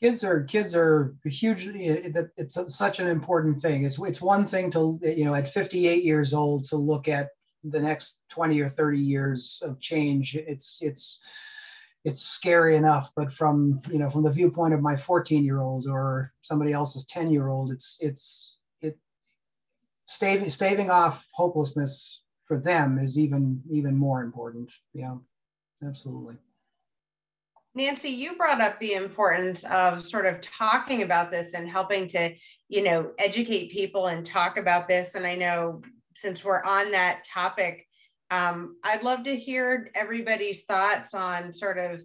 [SPEAKER 5] Kids are kids are hugely it's such an important thing. It's it's one thing to you know at 58 years old to look at the next 20 or 30 years of change. It's it's it's scary enough but from you know from the viewpoint of my 14 year old or somebody else's 10 year old it's it's it staving staving off hopelessness for them is even even more important yeah absolutely
[SPEAKER 1] Nancy, you brought up the importance of sort of talking about this and helping to, you know, educate people and talk about this. And I know since we're on that topic, um, I'd love to hear everybody's thoughts on sort of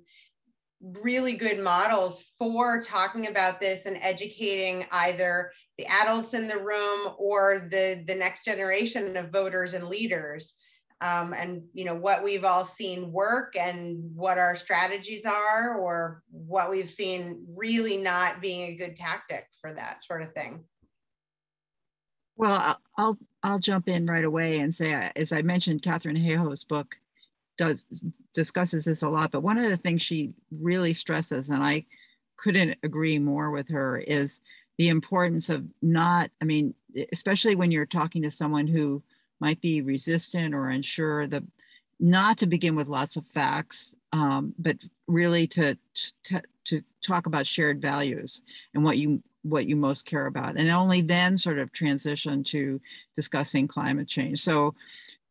[SPEAKER 1] really good models for talking about this and educating either the adults in the room or the the next generation of voters and leaders um, and you know what we've all seen work and what our strategies are or what we've seen really not being a good tactic for that sort of thing
[SPEAKER 3] well i'll i'll jump in right away and say as i mentioned Katharine hayhoe's book does discusses this a lot but one of the things she really stresses and i couldn't agree more with her is the importance of not i mean especially when you're talking to someone who might be resistant or unsure the not to begin with lots of facts um, but really to, to to talk about shared values and what you what you most care about and only then sort of transition to discussing climate change. So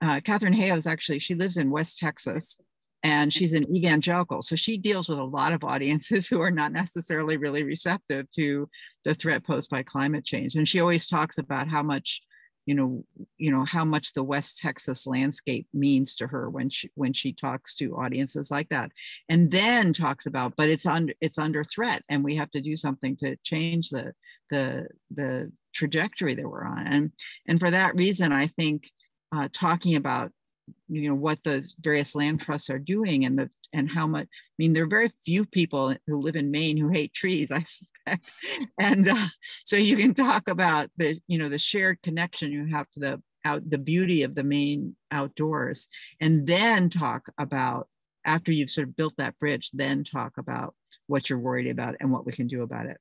[SPEAKER 3] uh, katharine hayhoe is actually she lives in west texas and she's an evangelical so she deals with a lot of audiences (laughs) who are not necessarily really receptive to the threat posed by climate change. And she always talks about how much you know you know how much the west texas landscape means to her when she when she talks to audiences like that and then talks about but it's under it's under threat and we have to do something to change the the the trajectory that we're on. And and for that reason i think uh, talking about you know what the various land trusts are doing and the and how much i mean there are very few people who live in maine who hate trees (laughs) i suspect. And uh, so you can talk about the you know the shared connection you have to the out the beauty of the maine outdoors and then talk about after you've sort of built that bridge then talk about what you're worried about and what we can do about it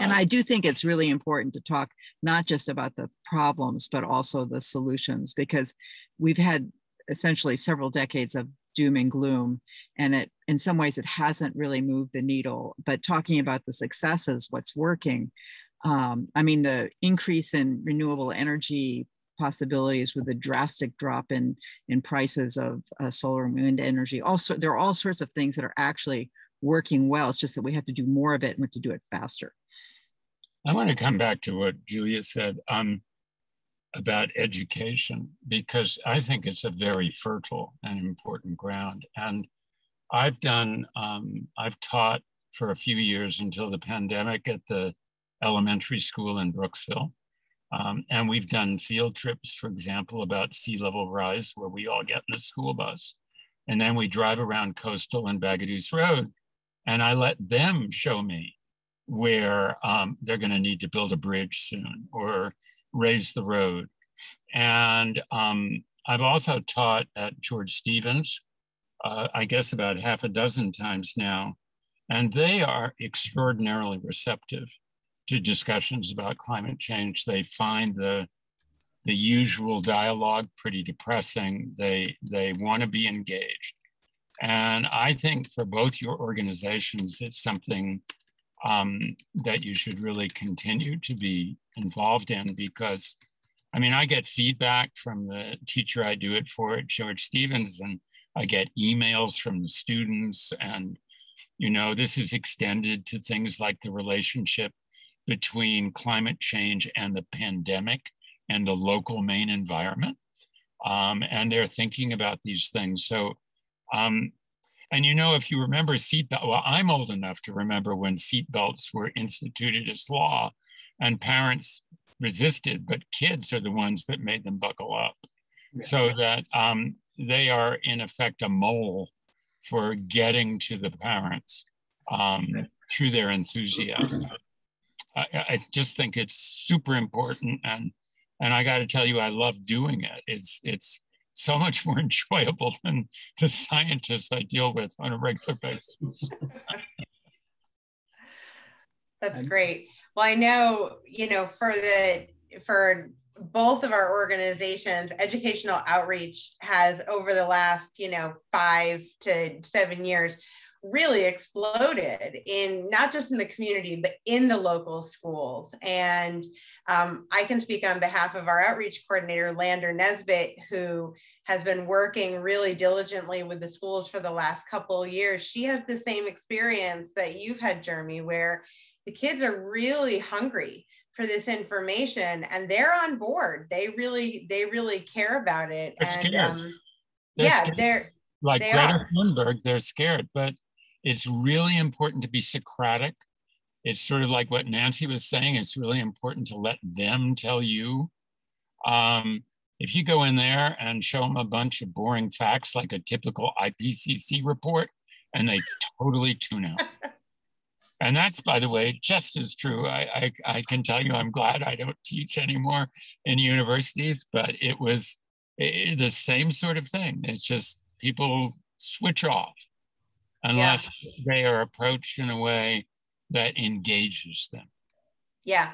[SPEAKER 3] and I do think it's really important to talk not just about the problems, but also the solutions, because we've had essentially several decades of doom and gloom. And it, in some ways, it hasn't really moved the needle. But talking about the successes, what's working, um, I mean, the increase in renewable energy possibilities with a drastic drop in in prices of uh, solar and wind energy. Also, there are all sorts of things that are actually working well. It's just that we have to do more of it and we have to do it faster.
[SPEAKER 2] I want to come back to what Julia said um, about education, because I think it's a very fertile and important ground. And I've done, um, I've taught for a few years until the pandemic at the elementary school in Brooksville. Um, and we've done field trips, for example, about sea level rise, where we all get in the school bus. And then we drive around Coastal and Bagaduce Road and I let them show me where um, they're going to need to build a bridge soon or raise the road. And um, I've also taught at George Stevens, uh, I guess about half a dozen times now, and they are extraordinarily receptive to discussions about climate change. They find the the usual dialogue pretty depressing. They they want to be engaged. And I think for both your organizations, it's something um, that you should really continue to be involved in because, I mean, I get feedback from the teacher I do it for at George Stevens, and I get emails from the students. And, you know, this is extended to things like the relationship between climate change and the pandemic and the local Maine environment. Um, and they're thinking about these things. So um, and you know, if you remember seatbelt, well, I'm old enough to remember when seatbelts were instituted as law and parents resisted, but kids are the ones that made them buckle up. Yeah. So that um, they are in effect a mole for getting to the parents um, through their enthusiasm. I, I just think it's super important, and and I got to tell you, I love doing it. It's it's so much more (laughs) enjoyable than the scientists I deal with on a regular basis.
[SPEAKER 1] That's great. Well, I know, you know, for the for both of our organizations, educational outreach has over the last, you know, five to seven years really exploded in not just in the community, but in the local schools. And um, I can speak on behalf of our outreach coordinator, Lander Nesbitt, who has been working really diligently with the schools for the last couple of years. She has the same experience that you've had, Jeremy, where the kids are really hungry for this information and they're on board. They really, they really care about it.
[SPEAKER 2] They're
[SPEAKER 1] and um,
[SPEAKER 2] They're
[SPEAKER 1] yeah,
[SPEAKER 2] scared.
[SPEAKER 1] they're
[SPEAKER 2] like
[SPEAKER 1] they
[SPEAKER 2] Greta
[SPEAKER 1] are.
[SPEAKER 2] Thunberg, they're scared, but it's really important to be Socratic. It's sort of like what Nancy was saying. It's really important to let them tell you. Um, if you go in there and show them a bunch of boring facts like a typical IPCC report, and they totally tune out. (laughs) And that's, by the way, just as true. I, I, I can tell you, I'm glad I don't teach anymore in universities, but it was eh, the same sort of thing. It's just people switch off unless they are approached in a way that engages them.
[SPEAKER 1] Yeah.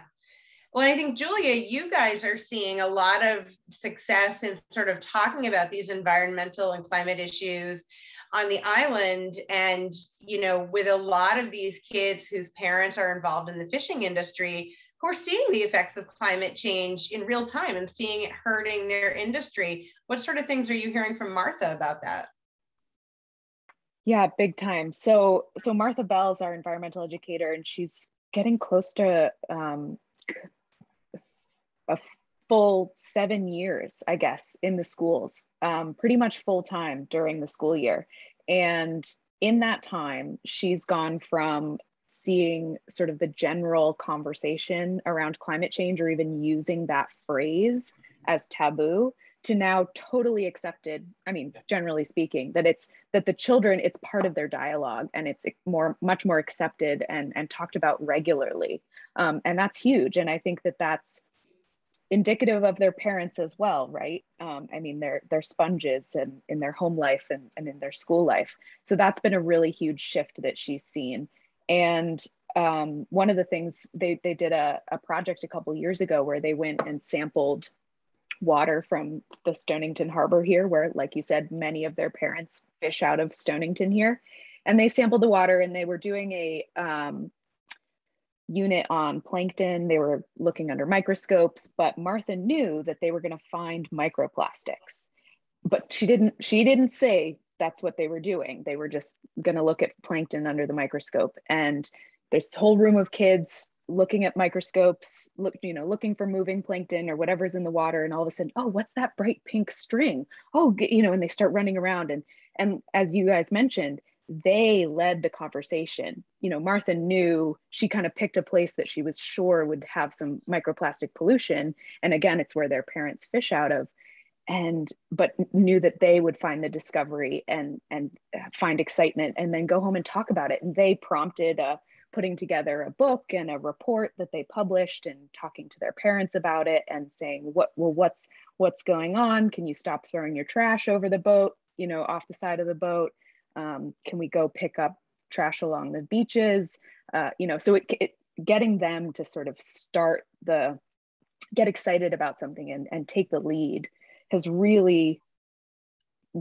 [SPEAKER 1] Well, I think, Julia, you guys are seeing a lot of success in sort of talking about these environmental and climate issues on the island. And, you know, with a lot of these kids whose parents are involved in the fishing industry, who are seeing the effects of climate change in real time and seeing it hurting their industry. What sort of things are you hearing from Martha about that?
[SPEAKER 4] Yeah, big time. So, so Martha Bell is our environmental educator, and she's getting close to um, a full seven years, I guess, in the schools, um, pretty much full time during the school year. And in that time, she's gone from seeing sort of the general conversation around climate change or even using that phrase as taboo to now totally accepted i mean generally speaking that it's that the children it's part of their dialogue and it's more much more accepted and and talked about regularly. Um, and that's huge. And i think that that's indicative of their parents as well right? Um, i mean they're they're sponges and in their home life and, and in their school life. So that's been a really huge shift that she's seen. And um, one of the things they, they did a, a project a couple years ago where they went and sampled water from the Stonington Harbor here, where, like you said, many of their parents fish out of Stonington here. And they sampled the water and they were doing a um, unit on plankton. They were looking under microscopes, but Martha knew that they were going to find microplastics. But she didn't, she didn't say that's what they were doing. They were just going to look at plankton under the microscope. And this whole room of kids looking at microscopes, look, you know, looking for moving plankton or whatever's in the water, and all of a sudden, oh, what's that bright pink string? Oh, you know, and they start running around. And and as you guys mentioned, they led the conversation. You know, Martha knew she kind of picked a place that she was sure would have some microplastic pollution. And again, it's where their parents fish out of. And but knew that they would find the discovery and and uh, find excitement and then go home and talk about it. And they prompted a putting together a book and a report that they published and talking to their parents about it and saying what well what's what's going on? Can you stop throwing your trash over the boat you know off the side of the boat? Um, can we go pick up trash along the beaches? Uh, you know so it, it, getting them to sort of start the get excited about something and, and take the lead has really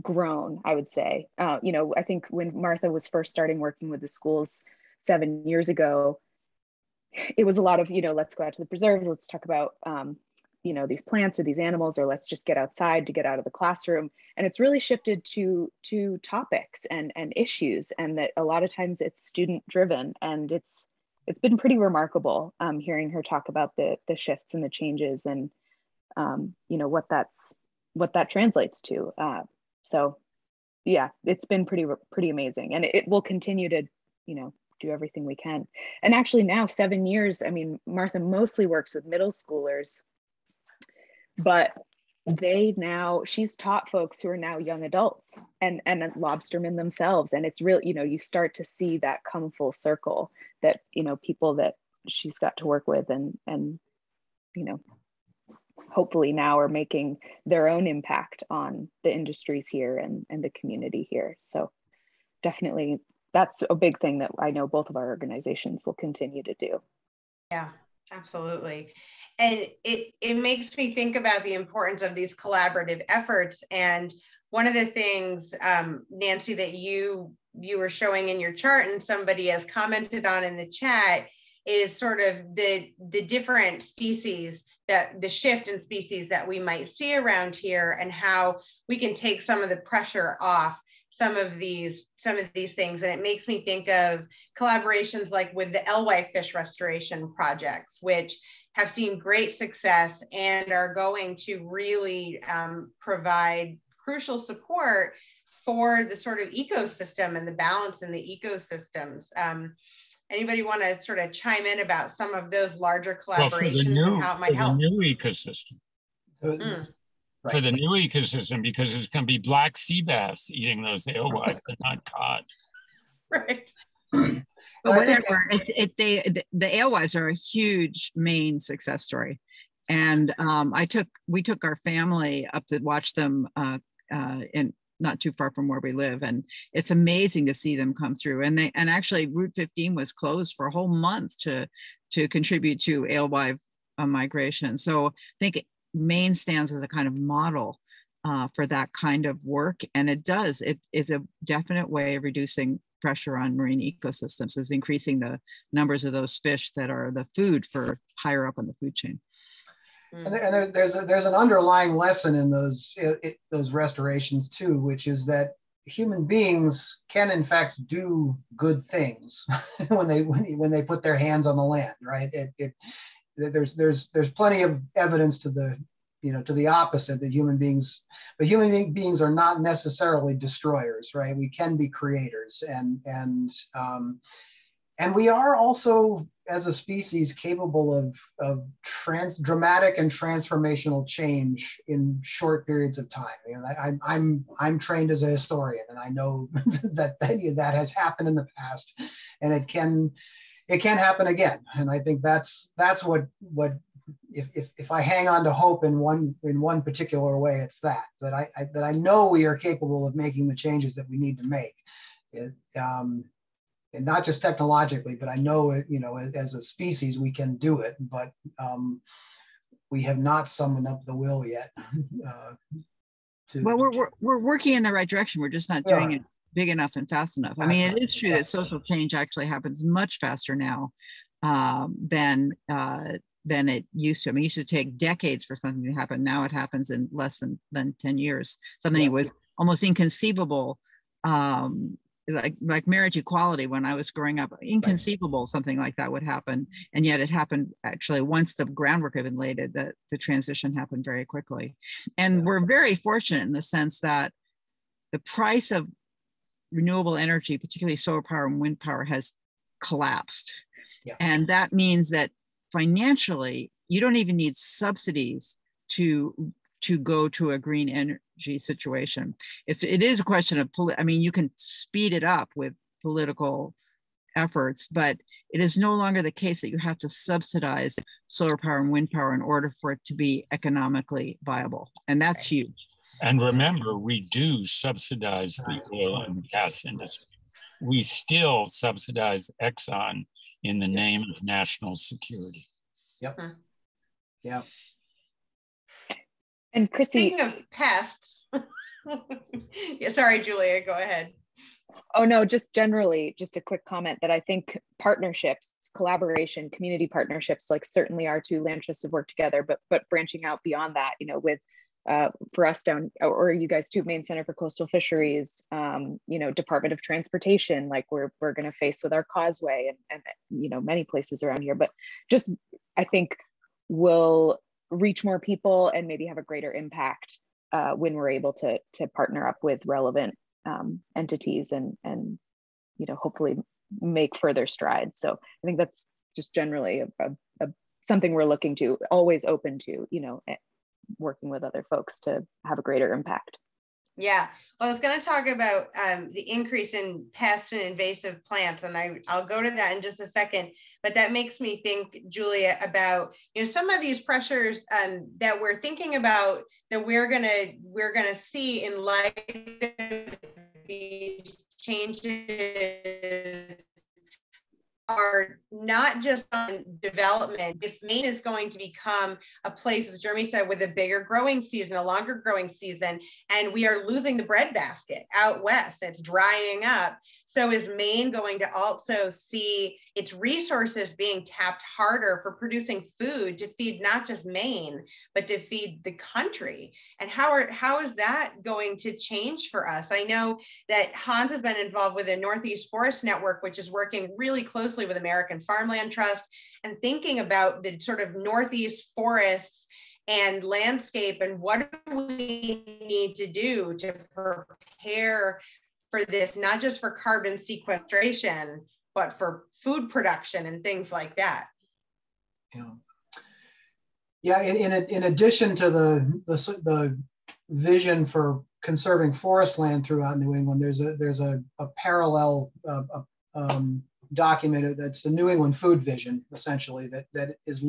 [SPEAKER 4] grown i would say. Uh, you know i think when martha was first starting working with the schools seven years ago, it was a lot of, you know, let's go out to the preserves, let's talk about, um, you know, these plants or these animals, or let's just get outside to get out of the classroom. And it's really shifted to to topics and and issues, and that a lot of times it's student driven, and it's it's been pretty remarkable um, hearing her talk about the the shifts and the changes, and um, you know what that's what that translates to. Uh, so, yeah, it's been pretty pretty amazing, and it, it will continue to you know do everything we can. And actually now seven years, I mean, Martha mostly works with middle schoolers, but they now she's taught folks who are now young adults and and lobstermen themselves and it's real you know you start to see that come full circle that you know people that she's got to work with and and you know hopefully now are making their own impact on the industries here and, and the community here. So definitely that's a big thing that I know both of our organizations will continue to do.
[SPEAKER 1] Yeah, absolutely. And it, it makes me think about the importance of these collaborative efforts. And one of the things, um, Nancy, that you you were showing in your chart and somebody has commented on in the chat is sort of the the different species that the shift in species that we might see around here and how we can take some of the pressure off some of these some of these things and it makes me think of collaborations like with the alewife fish restoration projects which have seen great success and are going to really um, provide crucial support for the sort of ecosystem and the balance in the ecosystems um, Anybody want to sort of chime in about some of those larger collaborations well, new, and how it might help?
[SPEAKER 2] new ecosystem. Mm. Right. For the new ecosystem, because it's going to be black sea bass eating those alewives, but not cod.
[SPEAKER 1] Right. (clears throat)
[SPEAKER 3] but whatever, it's, it, they, the, the alewives are a huge Maine success story. And um, I took, we took our family up to watch them uh, uh, in not too far from where we live and it's amazing to see them come through and they and actually route 15 was closed for a whole month to to contribute to alewife uh, migration so i think maine stands as a kind of model uh, for that kind of work and it does it is a definite way of reducing pressure on marine ecosystems is increasing the numbers of those fish that are the food for higher up on the food chain
[SPEAKER 5] and, there, and there, there's a, there's an underlying lesson in those it, those restorations too, which is that human beings can in fact do good things (laughs) when they when, they put their hands on the land, right? It, it there's there's there's plenty of evidence to the you know to the opposite that human beings but human beings are not necessarily destroyers right we can be creators and and um, and we are also as a species capable of, of trans, dramatic and transformational change in short periods of time. You know, I, am I'm, I'm trained as a historian and I know (laughs) that, that that has happened in the past and it can it can't happen again. And I think that's that's what what if, if, if I hang on to hope in one in one particular way, it's that that I, I that I know we are capable of making the changes that we need to make. It, um, and not just technologically, but I know, you know, as a species, we can do it, but um, we have not summoned up the will yet. (laughs) Uh,
[SPEAKER 3] to, well, we're, we're, we're working in the right direction. We're just not doing it big enough and fast enough. I mean, it is true that social change actually happens much faster now um, than uh, than it used to. I mean, it used to take decades for something to happen. Now it happens in less than than ten years. Something yeah. was almost inconceivable um, like like marriage equality when I was growing up, inconceivable right. something like that would happen, and yet it happened actually once the groundwork had been laid. That the transition happened very quickly, and yeah. we're very fortunate in the sense that the price of renewable energy, particularly solar power and wind power, has collapsed, yeah. and that means that financially you don't even need subsidies to to go to a green energy situation. It's it is a question of I mean you can speed it up with political efforts, but it is no longer the case that you have to subsidize solar power and wind power in order for it to be economically viable, and that's huge.
[SPEAKER 2] And remember, we do subsidize the oil and gas industry. We still subsidize Exxon in the name of national security.
[SPEAKER 5] Yep. Hmm. Yeah.
[SPEAKER 4] And Chrissy.
[SPEAKER 1] Speaking of pests, yeah, (laughs) sorry, Julia, go ahead.
[SPEAKER 4] Oh no, just generally, just a quick comment that I think partnerships, collaboration, community partnerships, like certainly our two land trusts have worked together, but but branching out beyond that, you know, with uh, for us down or you guys too, Maine Center for Coastal Fisheries, um, you know, Department of Transportation, like we're we're going to face with our causeway and and you know many places around here, but just I think will reach more people and maybe have a greater impact uh, when we're able to to partner up with relevant um, entities and and you know hopefully make further strides. So I think that's just generally a, a, a something we're looking to always open to you know working with other folks to have a greater impact.
[SPEAKER 1] Yeah, well, I was going to talk about um, the increase in pests and invasive plants, and I, I'll go to that in just a second. But that makes me think, Julia, about you know some of these pressures um, that we're thinking about that we're gonna we're gonna see in light of these changes are not just on development. If Maine is going to become a place, as Jeremy said, with a bigger growing season, a longer growing season, and we are losing the breadbasket out west, it's drying up. So is Maine going to also see its resources being tapped harder for producing food to feed not just Maine, but to feed the country? And how are how is that going to change for us? I know that Hans has been involved with the Northeast Forest Network, which is working really closely with American Farmland Trust and thinking about the sort of Northeast forests and landscape and what do we need to do to prepare for this, not just for carbon sequestration, but for food production and things like that.
[SPEAKER 5] Yeah, yeah. In, in, in addition to the, the, the vision for conserving forest land throughout New England, there's a there's a, a parallel uh, um, document that's the New England Food Vision, essentially that that is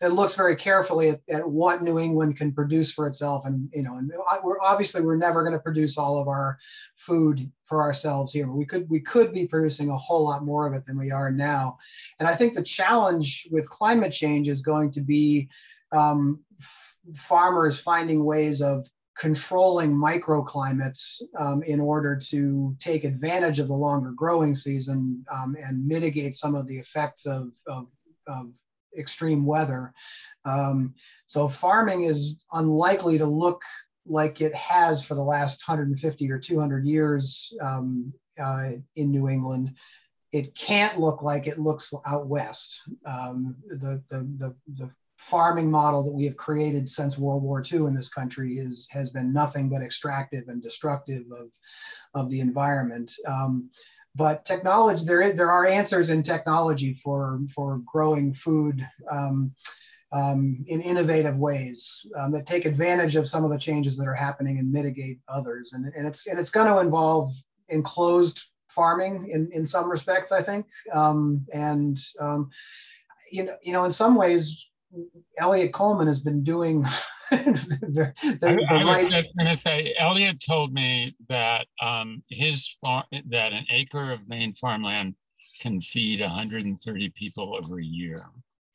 [SPEAKER 5] that looks very carefully at, at what New England can produce for itself, and you know, and we're obviously we're never going to produce all of our food for ourselves here. We could we could be producing a whole lot more of it than we are now, and I think the challenge with climate change is going to be um, farmers finding ways of controlling microclimates um, in order to take advantage of the longer growing season um, and mitigate some of the effects of, of, of extreme weather. Um, so farming is unlikely to look like it has for the last 150 or 200 years um, uh, in New England. It can't look like it looks out west. Um, the, the, the, the farming model that we have created since World War II in this country is has been nothing but extractive and destructive of, of the environment. Um, but technology, there is there are answers in technology for for growing food um, um, in innovative ways um, that take advantage of some of the changes that are happening and mitigate others. And, and it's and it's going to involve enclosed farming in, in some respects, I think. Um, and um, you know, you know, in some ways, Eliot Coleman has been doing (laughs)
[SPEAKER 2] the, the I, I right. was going to say, Eliot told me that um, his farm, that an acre of Maine farmland can feed 130 people every year.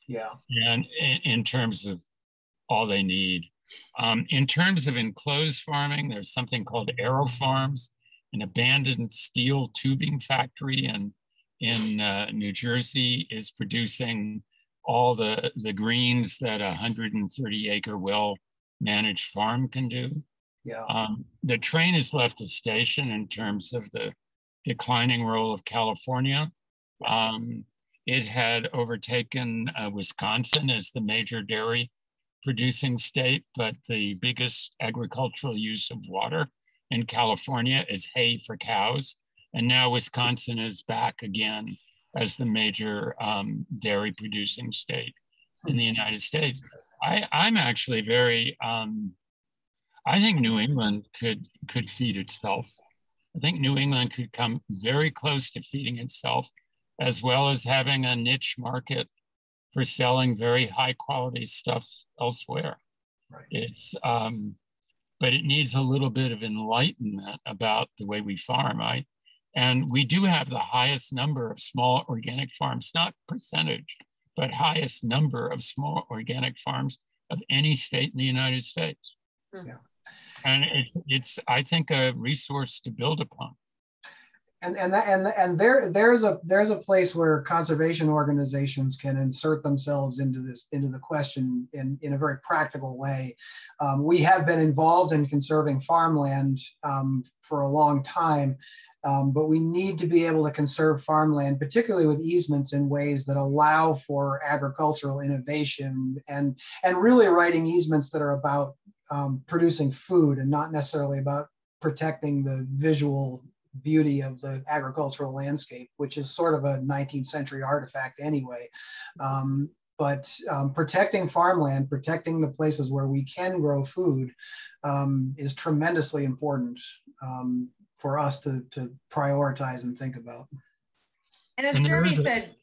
[SPEAKER 5] Yeah.
[SPEAKER 2] And in, in terms of all they need. Um, in terms of enclosed farming, there's something called AeroFarms, an abandoned steel tubing factory in, in uh, New Jersey is producing all the, the greens that a 130 acre well managed farm can do.
[SPEAKER 5] Yeah.
[SPEAKER 2] Um, the train has left the station in terms of the declining role of California. Um, it had overtaken uh, Wisconsin as the major dairy producing state, but the biggest agricultural use of water in California is hay for cows. And now Wisconsin is back again as the major um, dairy producing state in the United States. I, I'm actually very, um, I think New England could, could feed itself. I think New England could come very close to feeding itself, as well as having a niche market for selling very high quality stuff elsewhere. Right. It's, um, but it needs a little bit of enlightenment about the way we farm. I, and we do have the highest number of small organic farms, not percentage, but highest number of small organic farms of any state in the United States.
[SPEAKER 5] Hmm. Yeah.
[SPEAKER 2] And it's, it's, I think, a resource to build upon.
[SPEAKER 5] And, and, that, and, and there, there's a, there's a place where conservation organizations can insert themselves into this, into the question in, in a very practical way. Um, we have been involved in conserving farmland um, for a long time. Um, but we need to be able to conserve farmland, particularly with easements in ways that allow for agricultural innovation and, and really writing easements that are about um, producing food and not necessarily about protecting the visual beauty of the agricultural landscape, which is sort of a 19th century artifact anyway. Um, but um, protecting farmland, protecting the places where we can grow food um, is tremendously important um, for us to, to prioritize and think about.
[SPEAKER 1] And as Jeremy said,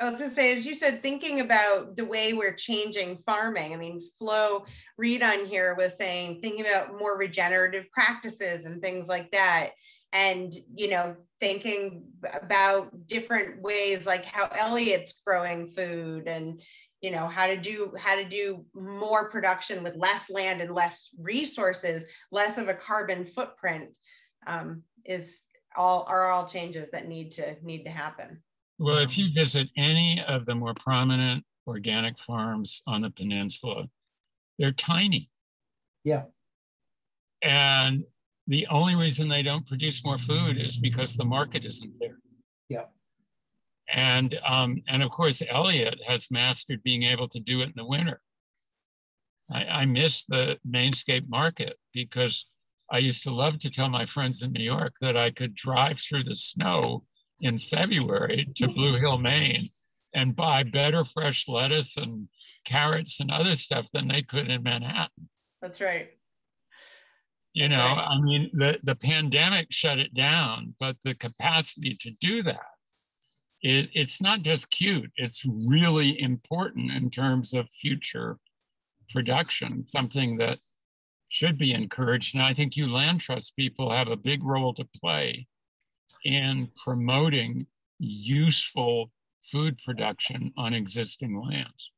[SPEAKER 1] I was going to say, as you said, thinking about the way we're changing farming. I mean, Flo Reed on here was saying, thinking about more regenerative practices and things like that. And, you know, thinking about different ways, like how Eliot's growing food and, you know, how to do how to do more production with less land and less resources, less of a carbon footprint um, is all are all changes that need to need to happen.
[SPEAKER 2] Well, if you visit any of the more prominent organic farms on the peninsula, they're tiny.
[SPEAKER 5] Yeah.
[SPEAKER 2] And the only reason they don't produce more food is because the market isn't there.
[SPEAKER 5] Yeah.
[SPEAKER 2] And um, and of course, Eliot has mastered being able to do it in the winter. I, I miss the mainscape market because I used to love to tell my friends in New York that I could drive through the snow in February to hmm. Blue Hill, Maine, and buy better fresh lettuce and carrots and other stuff than they could in Manhattan.
[SPEAKER 1] That's right.
[SPEAKER 2] You know, right. I mean, the, the pandemic shut it down, but the capacity to do that, it, it's not just cute, it's really important in terms of future production, something that should be encouraged. And I think you land trust people have a big role to play in promoting useful food production on existing lands?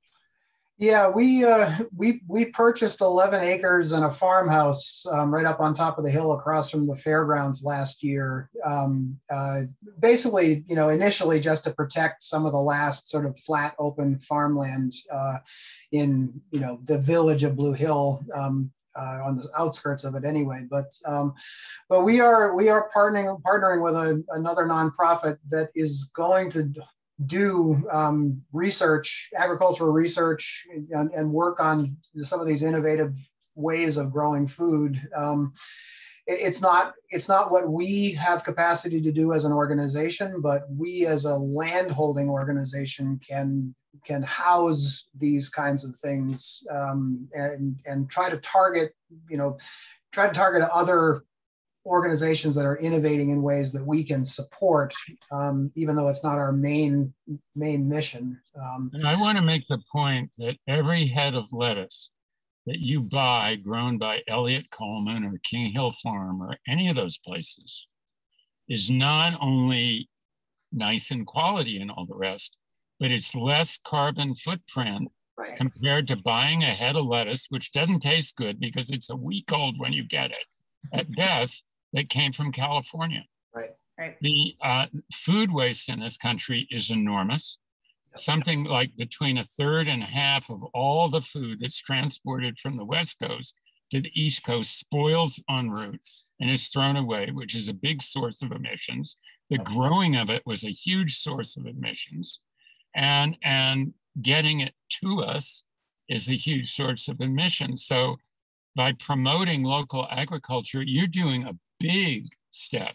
[SPEAKER 5] Yeah, we uh, we we purchased 11 acres and a farmhouse um, right up on top of the hill across from the fairgrounds last year. Um, uh, basically, you know, initially just to protect some of the last sort of flat open farmland uh, in you know the village of Blue Hill. Um, uh, on the outskirts of it anyway. But um, but we are we are partnering partnering with a, another nonprofit that is going to do um, research, agricultural research, and, and, work on some of these innovative ways of growing food. Um, it's not it's not what we have capacity to do as an organization, but we as a land holding organization can can house these kinds of things um, and and try to target you know try to target other organizations that are innovating in ways that we can support, um, even though it's not our main main mission.
[SPEAKER 2] Um, and I want to make the point that every head of lettuce that you buy grown by Eliot Coleman or King Hill Farm or any of those places is not only nice in quality and all the rest, but it's less carbon footprint right. compared to buying a head of lettuce, which doesn't taste good because it's a week old when you get it at (laughs) best, that came from California.
[SPEAKER 5] Right.
[SPEAKER 1] Right.
[SPEAKER 2] The uh, food waste in this country is enormous something like between a third and a half of all the food that's transported from the West Coast to the East Coast spoils en route and is thrown away, which is a big source of emissions. The growing of it was a huge source of emissions. And, and getting it to us is a huge source of emissions. So by promoting local agriculture, you're doing a big step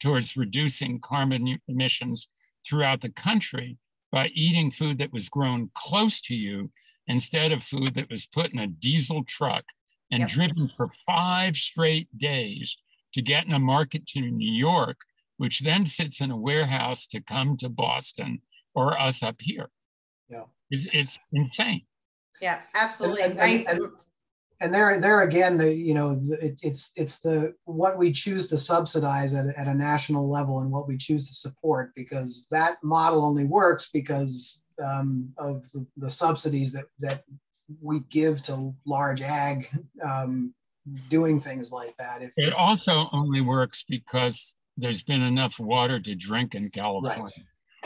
[SPEAKER 2] towards reducing carbon emissions throughout the country by eating food that was grown close to you instead of food that was put in a diesel truck and yep. driven for five straight days to get in a market to New York, which then sits in a warehouse to come to Boston or us up here.
[SPEAKER 5] Yeah.
[SPEAKER 2] It's, it's insane.
[SPEAKER 1] Yeah, absolutely.
[SPEAKER 5] And, and, and, and there there again the you know it, it's it's the what we choose to subsidize at, at a national level and what we choose to support because that model only works because um, of the, the subsidies that that we give to large ag um, doing things like that.
[SPEAKER 2] If, it also only works because there's been enough water to drink in California.
[SPEAKER 5] Right.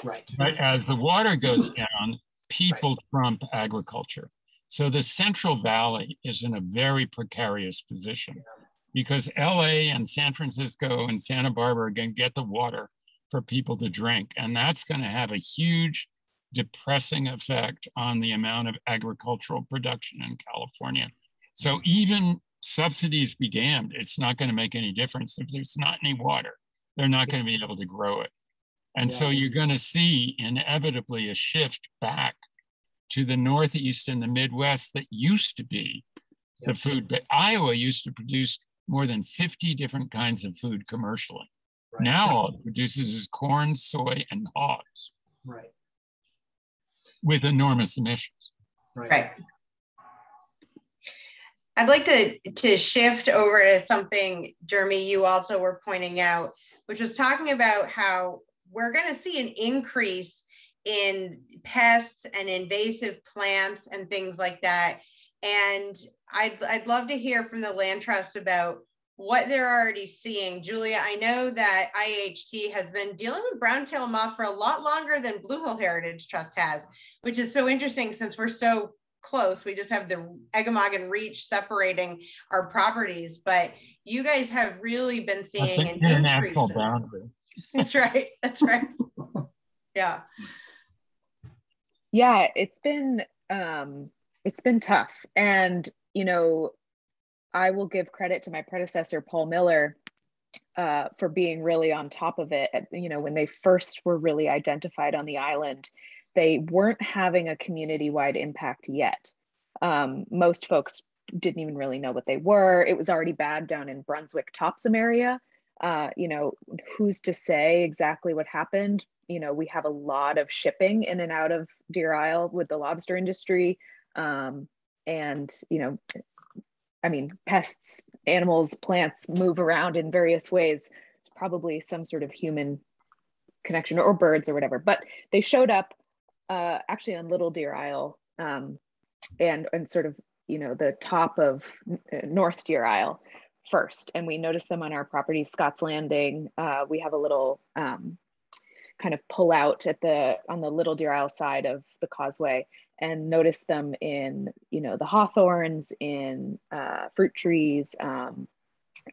[SPEAKER 2] Right. But as the water goes down, people right. trump agriculture. So the Central Valley is in a very precarious position because LA and San Francisco and Santa Barbara are going to get the water for people to drink. And that's going to have a huge depressing effect on the amount of agricultural production in California. So even subsidies be damned, it's not going to make any difference. If there's not any water, they're not going to be able to grow it. And yeah. so you're going to see inevitably a shift back to the Northeast and the Midwest that used to be the food. But Iowa used to produce more than 50 different kinds of food commercially. Right. Now all it produces is corn, soy, and hogs.
[SPEAKER 5] Right.
[SPEAKER 2] With enormous emissions.
[SPEAKER 1] Right. right. I'd like to, to shift over to something, Jeremy, you also were pointing out, which was talking about how we're going to see an increase in pests and invasive plants and things like that. And I'd, I'd love to hear from the land trust about what they're already seeing. Julia, I know that IHT has been dealing with brown-tail moth for a lot longer than Blue Hill Heritage Trust has, which is so interesting since we're so close. We just have the Eggemoggin Reach separating our properties, but you guys have really been seeing an increase. boundary. (laughs) That's right. That's right. (laughs) yeah.
[SPEAKER 4] Yeah, it's been um it's been tough. And you know, I will give credit to my predecessor, Paul Miller, uh, for being really on top of it. You know, when they first were really identified on the island, they weren't having a community wide impact yet. Um, most folks didn't even really know what they were. It was already bad down in Brunswick, Topsham area. Uh, you know, who's to say exactly what happened? You know, we have a lot of shipping in and out of Deer Isle with the lobster industry. Um, and, you know, I mean, pests, animals, plants move around in various ways. probably some sort of human connection or birds or whatever. But they showed up uh, actually on Little Deer Isle um, and and sort of you know the top of uh, North Deer Isle first, and we noticed them on our property, Scott's Landing. Uh, we have a little um, kind of pull out at the on the Little Deer Isle side of the causeway, and noticed them in you know the hawthorns, in uh, fruit trees, um,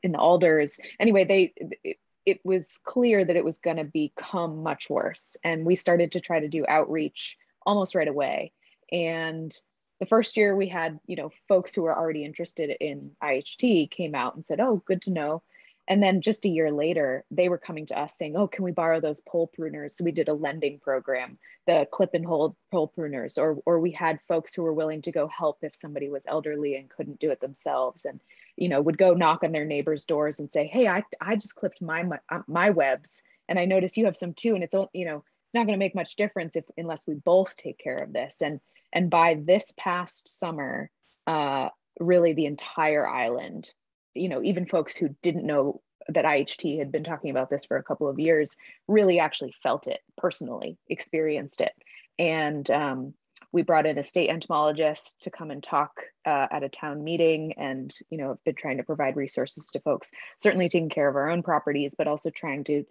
[SPEAKER 4] in the alders. Anyway, they. It, it was clear that it was going to become much worse. And we started to try to do outreach almost right away. And the first year we had, you know, folks who were already interested in IHT came out and said, "Oh, good to know." And then just a year later, they were coming to us saying, "Oh, can we borrow those pole pruners?" So we did a lending program, the clip and hold pole pruners, or or we had folks who were willing to go help if somebody was elderly and couldn't do it themselves, and you know would go knock on their neighbors' doors and say, "Hey, I I just clipped my my, my webs, and I notice you have some too, and it's you know not going to make much difference if unless we both take care of this." And and by this past summer, uh, really the entire island, you know, even folks who didn't know that IHT had been talking about this for a couple of years really actually felt it personally, experienced it. And um, we brought in a state entomologist to come and talk uh, at a town meeting and you know have been trying to provide resources to folks certainly taking care of our own properties but also trying to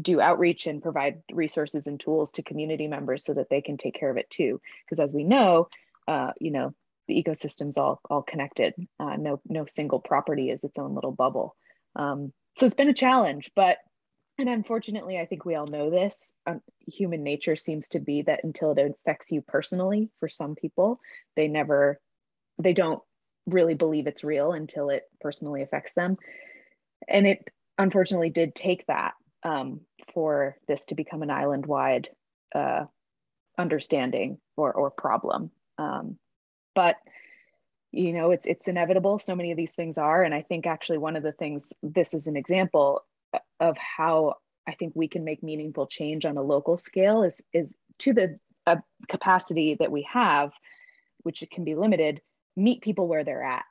[SPEAKER 4] do outreach and provide resources and tools to community members so that they can take care of it too. Because as we know, uh, you know, the ecosystem's all all connected. Uh, no no single property is its own little bubble. Um, so it's been a challenge, but and unfortunately, I think we all know this. Um, human nature seems to be that until it affects you personally, for some people, they never, they don't really believe it's real until it personally affects them. And it unfortunately did take that um, for this to become an island wide uh, understanding or, or problem. Um, but you know, it's it's inevitable. So many of these things are, and I think actually one of the things this is an example of how I think we can make meaningful change on a local scale is is to the uh, capacity that we have, which it can be limited. Meet people where they're at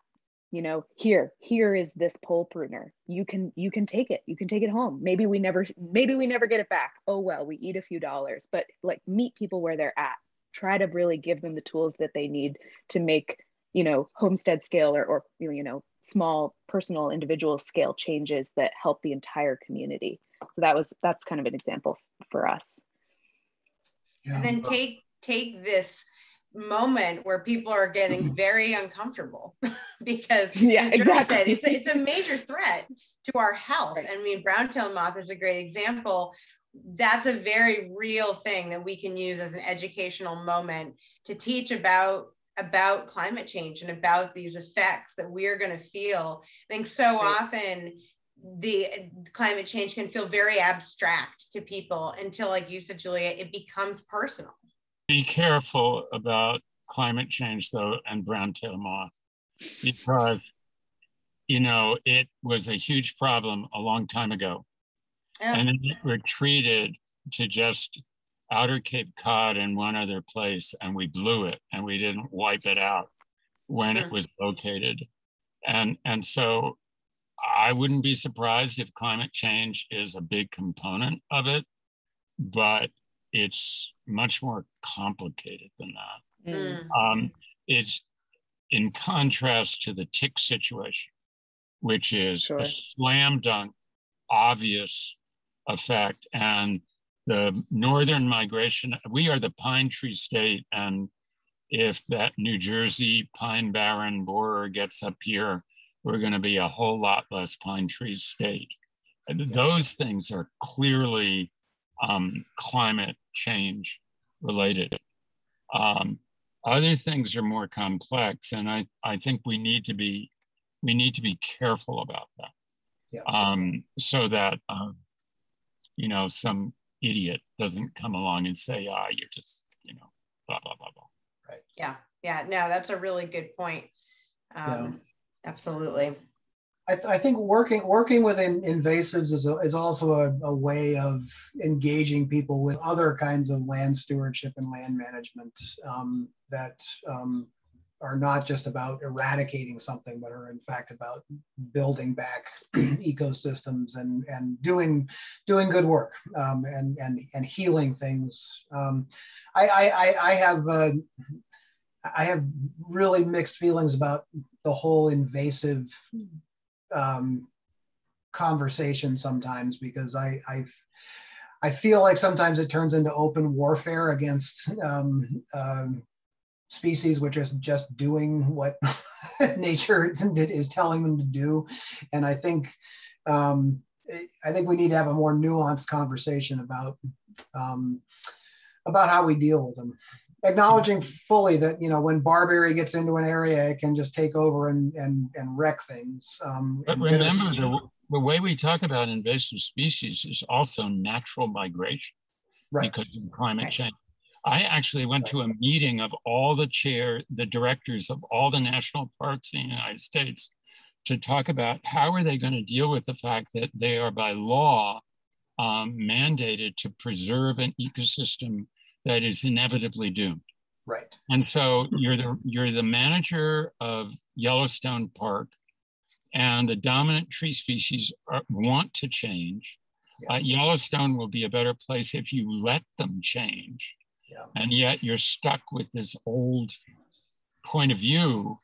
[SPEAKER 4] you know here here is this pole pruner. You can you can take it. You can take it home. Maybe we never maybe we never get it back. Oh well we eat a few dollars but like meet people where they're at. Try to really give them the tools that they need to make you know homestead scale or, or you know small personal individual scale changes that help the entire community. So that was that's kind of an example for us.
[SPEAKER 1] Yeah. and then take take this moment where people are getting mm-hmm. very uncomfortable (laughs) because
[SPEAKER 4] yeah, exactly.
[SPEAKER 1] said, it's, a, it's a major threat to our health. Right. I mean, brown-tailed moth is a great example. That's a very real thing that we can use as an educational moment to teach about about climate change and about these effects that we're going to feel. I think so right. often the climate change can feel very abstract to people until, like you said, Julia, it becomes personal
[SPEAKER 2] be careful about climate change though and brown tail moth. Because you know it was a huge problem a long time ago. Yeah. and then it retreated to just outer cape cod and one other place and we blew it and we didn't wipe it out when it was located. And and so i wouldn't be surprised if climate change is a big component of it but it's much more complicated than that. Mm. Um, it's in contrast to the tick situation, which is sure. a slam dunk, obvious effect. And the northern migration, we are the pine tree state. And if that New Jersey pine barren borer gets up here, we're going to be a whole lot less pine tree state. And those things are clearly um, climate change related. Um, other things are more complex, and I, I think we need to be we need to be careful about that, yeah. um, so that uh, you know some idiot doesn't come along and say, "Ah, you're just you know blah blah blah blah."
[SPEAKER 1] Right. Yeah. Yeah. No, that's a really good point. Um, yeah. Absolutely.
[SPEAKER 5] I, th- I, think working working with in, invasives is, a, is also a, a, way of engaging people with other kinds of land stewardship and land management um, that um, are not just about eradicating something, but are in fact about building back (clears throat) ecosystems and and doing doing good work um, and and and healing things. Um, I, I I have. Uh, I have really mixed feelings about the whole invasive um, conversation sometimes because I, I I feel like sometimes it turns into open warfare against um, um, species which are just doing what (laughs) nature is telling them to do, and I think um, I think we need to have a more nuanced conversation about um, about how we deal with them acknowledging fully that you know when barberry gets into an area it can just take over and and, and wreck things um,
[SPEAKER 2] but remember the, the way we talk about invasive species is also natural migration right. because of climate change i actually went to a meeting of all the chair the directors of all the national parks in the united states to talk about how are they going to deal with the fact that they are by law um, mandated to preserve an ecosystem that is inevitably doomed.
[SPEAKER 5] Right.
[SPEAKER 2] And so you're the you're the manager of Yellowstone Park, and the dominant tree species are, want to change. Yeah. Uh, Yellowstone will be a better place if you let them change. Yeah. And yet you're stuck with this old point of view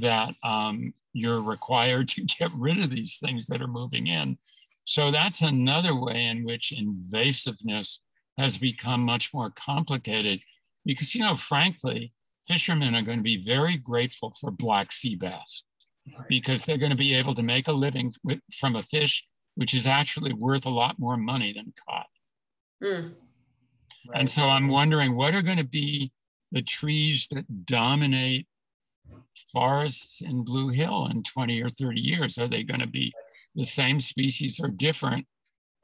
[SPEAKER 2] that um, you're required (laughs) to get rid of these things that are moving in. So that's another way in which invasiveness has become much more complicated because, you know, frankly, fishermen are going to be very grateful for black sea bass because they're going to be able to make a living with, from a fish which is actually worth a lot more money than cod. Mm. Right. And so I'm wondering what are going to be the trees that dominate forests in Blue Hill in 20 or 30 years? Are they going to be the same species or different?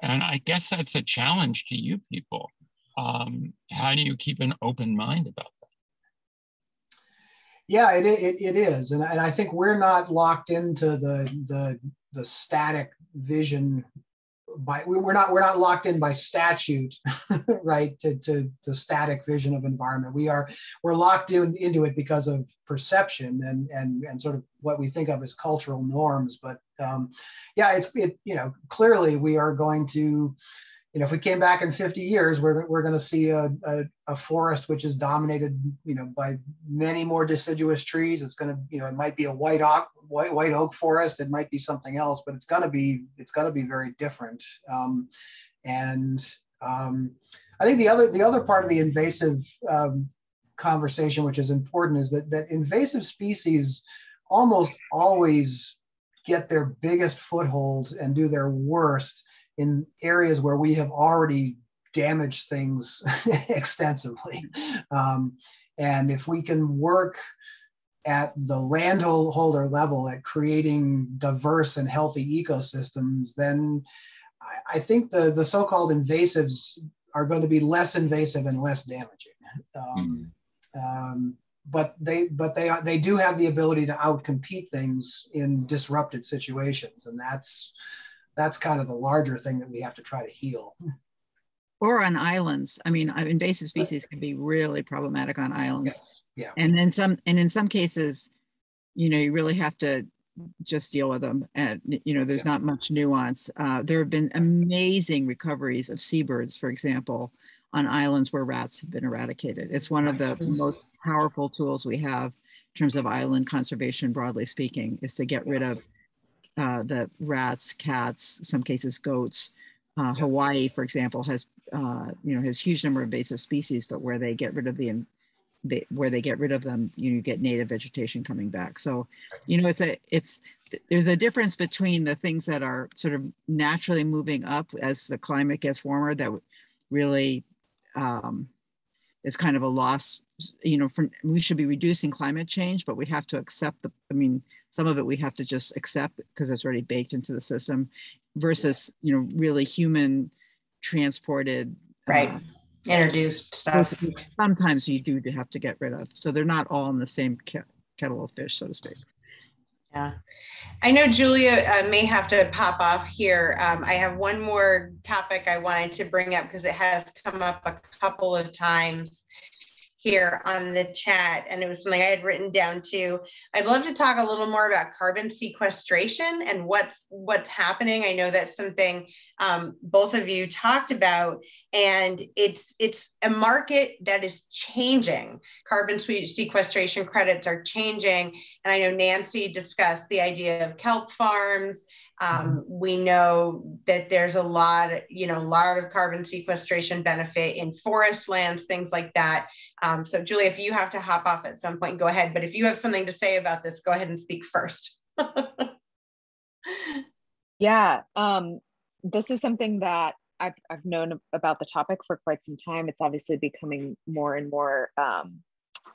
[SPEAKER 2] And I guess that's a challenge to you people. Um, how do you keep an open mind about that?
[SPEAKER 5] Yeah, it, it, it is. And, and I think we're not locked into the, the, the static vision by we're not we're not locked in by statute (laughs) right to, to the static vision of environment. We are we're locked in into it because of perception and and and sort of what we think of as cultural norms but um, yeah it's it you know clearly we are going to you know, if we came back in 50 years, we're, we're going to see a, a, a, forest which is dominated, you know, by many more deciduous trees. It's going to, you know, it might be a white oak, white, white oak forest. It might be something else, but it's going to be, it's going to be very different. Um, and um, I think the other, the other part of the invasive um, conversation, which is important, is that that invasive species almost always get their biggest foothold and do their worst in areas where we have already damaged things (laughs) extensively. Um, and if we can work at the landholder level at creating diverse and healthy ecosystems, then I, I think the, the so-called invasives are going to be less invasive and less damaging. Um, mm. um, but they but they they do have the ability to outcompete things in disrupted situations, and that's that's kind of the larger thing that we have to try to heal.
[SPEAKER 3] Or on islands. I mean, invasive species can be really problematic on islands.
[SPEAKER 5] Yes. Yeah.
[SPEAKER 3] And then some, and in some cases, you know, you really have to just deal with them. And, you know, there's yeah. not much nuance. Uh, there have been amazing recoveries of seabirds, for example, on islands where rats have been eradicated. It's one of the most powerful tools we have in terms of island conservation, broadly speaking, is to get rid of uh, the rats, cats, some cases goats. Uh, Hawaii, for example, has uh, you know has huge number of invasive species, but where they get rid of the they, where they get rid of them, you get native vegetation coming back. So, you know, it's a it's there's a difference between the things that are sort of naturally moving up as the climate gets warmer that really um, is kind of a loss. You know, for, we should be reducing climate change, but we have to accept the. I mean, some of it we have to just accept because it's already baked into the system, versus you know really human transported.
[SPEAKER 1] Right. Uh, introduced stuff.
[SPEAKER 3] Sometimes you do have to get rid of. So they're not all in the same kettle of fish, so to speak.
[SPEAKER 1] Yeah. I know Julia uh, may have to pop off here. Um, I have one more topic I wanted to bring up because it has come up a couple of times here on the chat, and it was something I had written down too. I'd love to talk a little more about carbon sequestration and what's what's happening. I know that's something um, both of you talked about, and it's it's a market that is changing. Carbon sequestration credits are changing, and I know Nancy discussed the idea of kelp farms. Um, we know that there's a lot, you know, a lot of carbon sequestration benefit in forest lands, things like that. Um, so Julie, if you have to hop off at some point, go ahead. But if you have something to say about this, go ahead and speak first. (laughs)
[SPEAKER 4] yeah, um, this is something that I've, I've known about the topic for quite some time. It's obviously becoming more and more um,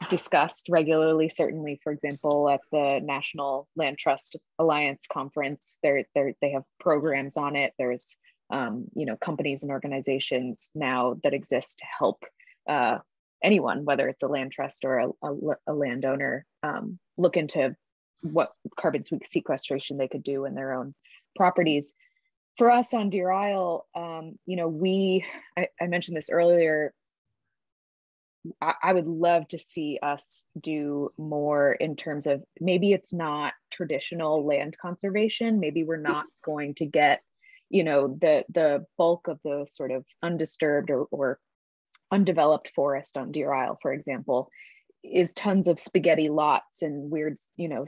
[SPEAKER 4] discussed regularly. Certainly, for example, at the National Land Trust Alliance conference, they they have programs on it. There's um, you know companies and organizations now that exist to help uh, anyone, whether it's a land trust or a, a, a landowner, um, look into what carbon sequestration they could do in their own properties. For us on Deer Isle, um, you know, we, I, I, mentioned this earlier, I, I would love to see us do more in terms of maybe it's not traditional land conservation. Maybe we're not going to get you know the the bulk of the sort of undisturbed or, or undeveloped forest on Deer Isle, for example, is tons of spaghetti lots and weird, you know,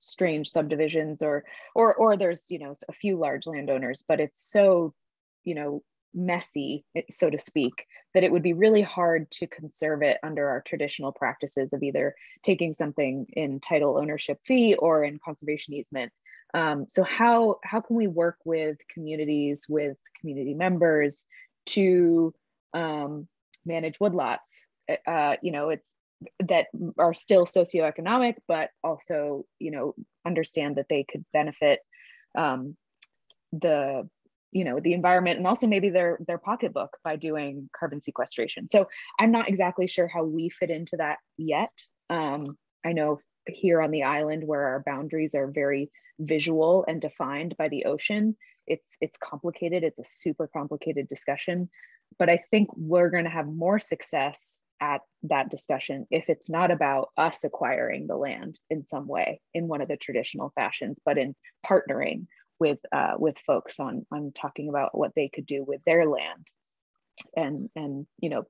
[SPEAKER 4] strange subdivisions or or or there's you know a few large landowners but it's so you know messy so to speak that it would be really hard to conserve it under our traditional practices of either taking something in title ownership fee or in conservation easement. Um, so how how can we work with communities with community members to um, manage woodlots. Uh, you know, it's that are still socioeconomic, but also, you know, understand that they could benefit um, the, you know, the environment and also maybe their their pocketbook by doing carbon sequestration. So I'm not exactly sure how we fit into that yet. Um, I know here on the island where our boundaries are very visual and defined by the ocean, it's it's complicated. It's a super complicated discussion but I think we're going to have more success at that discussion if it's not about us acquiring the land in some way in one of the traditional fashions, but in partnering with uh, with folks on on talking about what they could do with their land, and and you know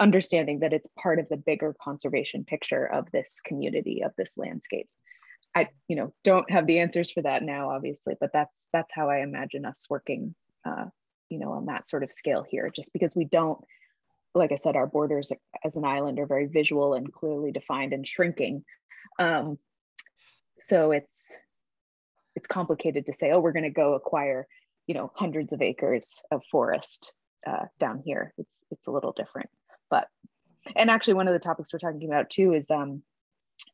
[SPEAKER 4] understanding that it's part of the bigger conservation picture of this community of this landscape. I you know don't have the answers for that now, obviously, but that's that's how I imagine us working uh, you know, on that sort of scale here, just because we don't, like I said, our borders as an island are very visual and clearly defined and shrinking. Um, so it's it's complicated to say, oh, we're going to go acquire, you know, hundreds of acres of forest uh, down here. It's it's a little different, but and actually one of the topics we're talking about too is um,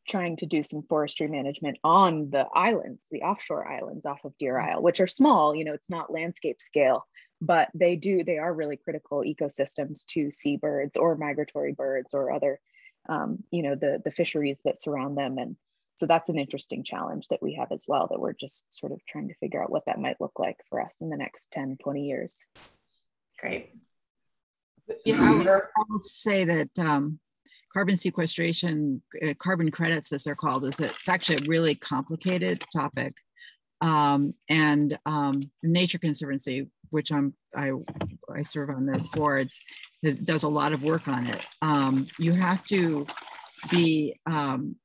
[SPEAKER 4] trying to do some forestry management on the islands, the offshore islands off of Deer Isle, which are small. You know, it's not landscape scale, but they do they are really critical ecosystems to seabirds or migratory birds or other um, you know, the, the fisheries that surround them. And so that's an interesting challenge that we have as well, that we're just sort of trying to figure out what that might look like for us in the next 10, 20 years.
[SPEAKER 1] Great.
[SPEAKER 3] Yeah, I will say that um, carbon sequestration, uh, carbon credits, as they're called, is it's actually a really complicated topic. Um, and um, Nature Conservancy, which I'm I I serve on the boards, does a lot of work on it. Um, you have to be um,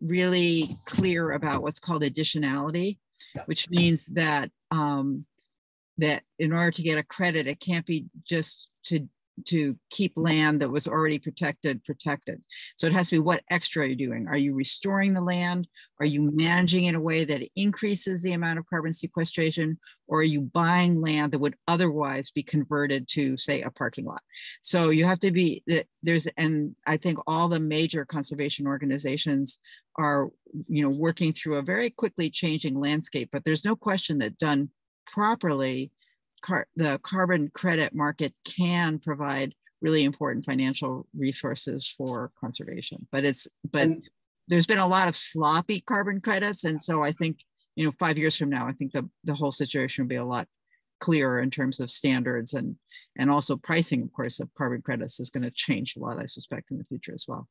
[SPEAKER 3] really clear about what's called additionality, which means that um, that in order to get a credit, it can't be just to to keep land that was already protected protected. So it has to be what extra are you doing? Are you restoring the land? Are you managing in a way that increases the amount of carbon sequestration? Or are you buying land that would otherwise be converted to say a parking lot? So you have to be there's and I think all the major conservation organizations are you know working through a very quickly changing landscape, but there's no question that done properly car the carbon credit market can provide really important financial resources for conservation. But it's but and, there's been a lot of sloppy carbon credits, and so I think you know five years from now, I think the the whole situation will be a lot clearer in terms of standards and and also pricing of course of carbon credits is going to change a lot i suspect in the future as well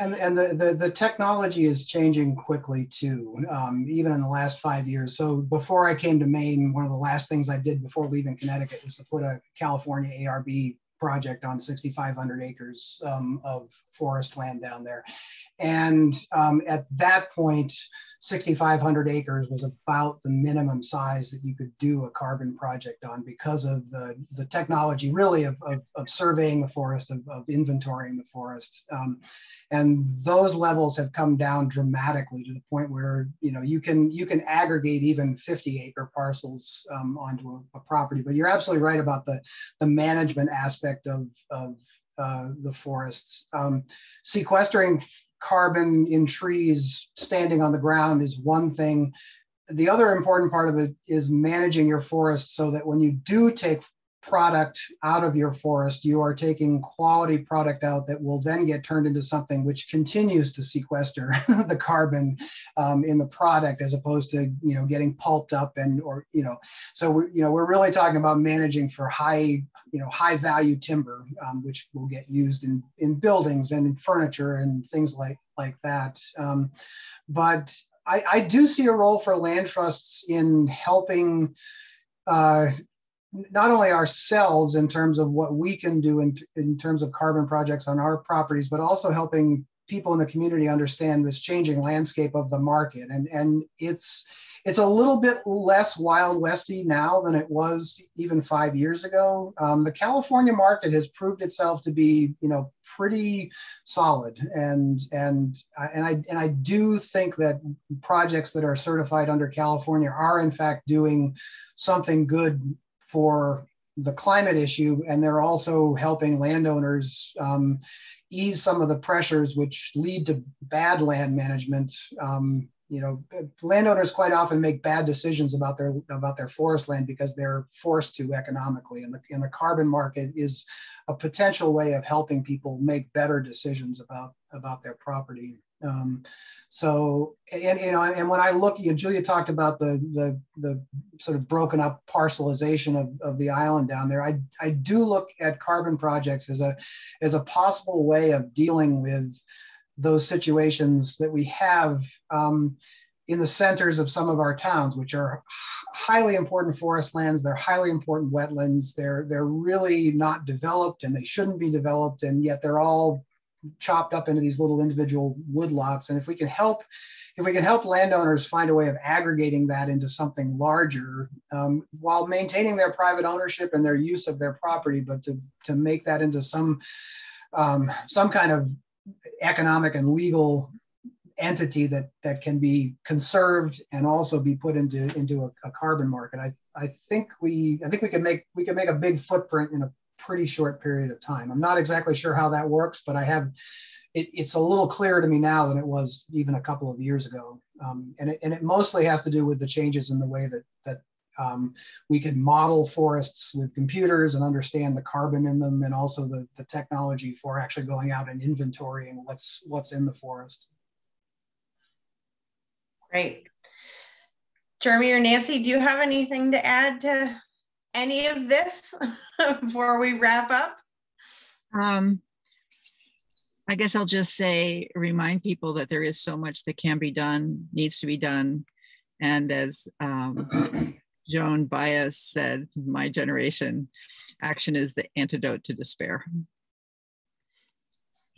[SPEAKER 5] and and the the, the technology is changing quickly too um, even in the last five years so before i came to maine one of the last things i did before leaving connecticut was to put a california arb project on 6,500 acres um, of forest land down there. And um, at that point, 6,500 acres was about the minimum size that you could do a carbon project on because of the, the technology really of, of, of surveying the forest, of, of inventorying the forest. Um, and those levels have come down dramatically to the point where, you know, you can, you can aggregate even 50 acre parcels um, onto a, a, property, but you're absolutely right about the, the management aspect of, of uh, the forests. Um, sequestering carbon in trees standing on the ground is one thing. The other important part of it is managing your forest so that when you do take product out of your forest, you are taking quality product out that will then get turned into something which continues to sequester (laughs) the carbon um, in the product as opposed to you know getting pulped up and or you know. So we you know we're really talking about managing for high you know high value timber um, which will get used in in buildings and in furniture and things like like that. Um, but I, I do see a role for land trusts in helping uh, not only ourselves in terms of what we can do in, in terms of carbon projects on our properties, but also helping people in the community understand this changing landscape of the market. And, and it's, it's a little bit less wild westy now than it was even five years ago. Um, the California market has proved itself to be, you know, pretty solid, and and and I and I do think that projects that are certified under California are in fact doing something good for the climate issue, and they're also helping landowners um, ease some of the pressures which lead to bad land management. Um, you know, landowners quite often make bad decisions about their about their forest land because they're forced to economically, and the and the carbon market is a potential way of helping people make better decisions about about their property. Um, so, and you know, and when I look, you know, Julia talked about the the the sort of broken up parcelization of, of the island down there. I I do look at carbon projects as a as a possible way of dealing with those situations that we have um, in the centers of some of our towns, which are highly important forest lands. They're highly important wetlands. They're they're really not developed, and they shouldn't be developed, and yet they're all chopped up into these little individual woodlots. And if we can help, if we can help landowners find a way of aggregating that into something larger um, while maintaining their private ownership and their use of their property, but to, to make that into some, um, some kind of economic and legal entity that that can be conserved and also be put into into a, a, carbon market. I I think we I think we can make we can make a big footprint in a pretty short period of time. I'm not exactly sure how that works, but I have, it, it's a little clearer to me now than it was even a couple of years ago. Um, and, it, and it mostly has to do with the changes in the way that, that Um, we can model forests with computers and understand the carbon in them and also the, the technology for actually going out and inventorying what's, what's in the forest.
[SPEAKER 1] Great. Jeremy or Nancy, do you have anything to add to any of this (laughs) before we wrap up?
[SPEAKER 3] Um, I guess I'll just say, remind people that there is so much that can be done, needs to be done. And as um, (clears throat) Joan Baez said, my generation, action is the antidote to despair.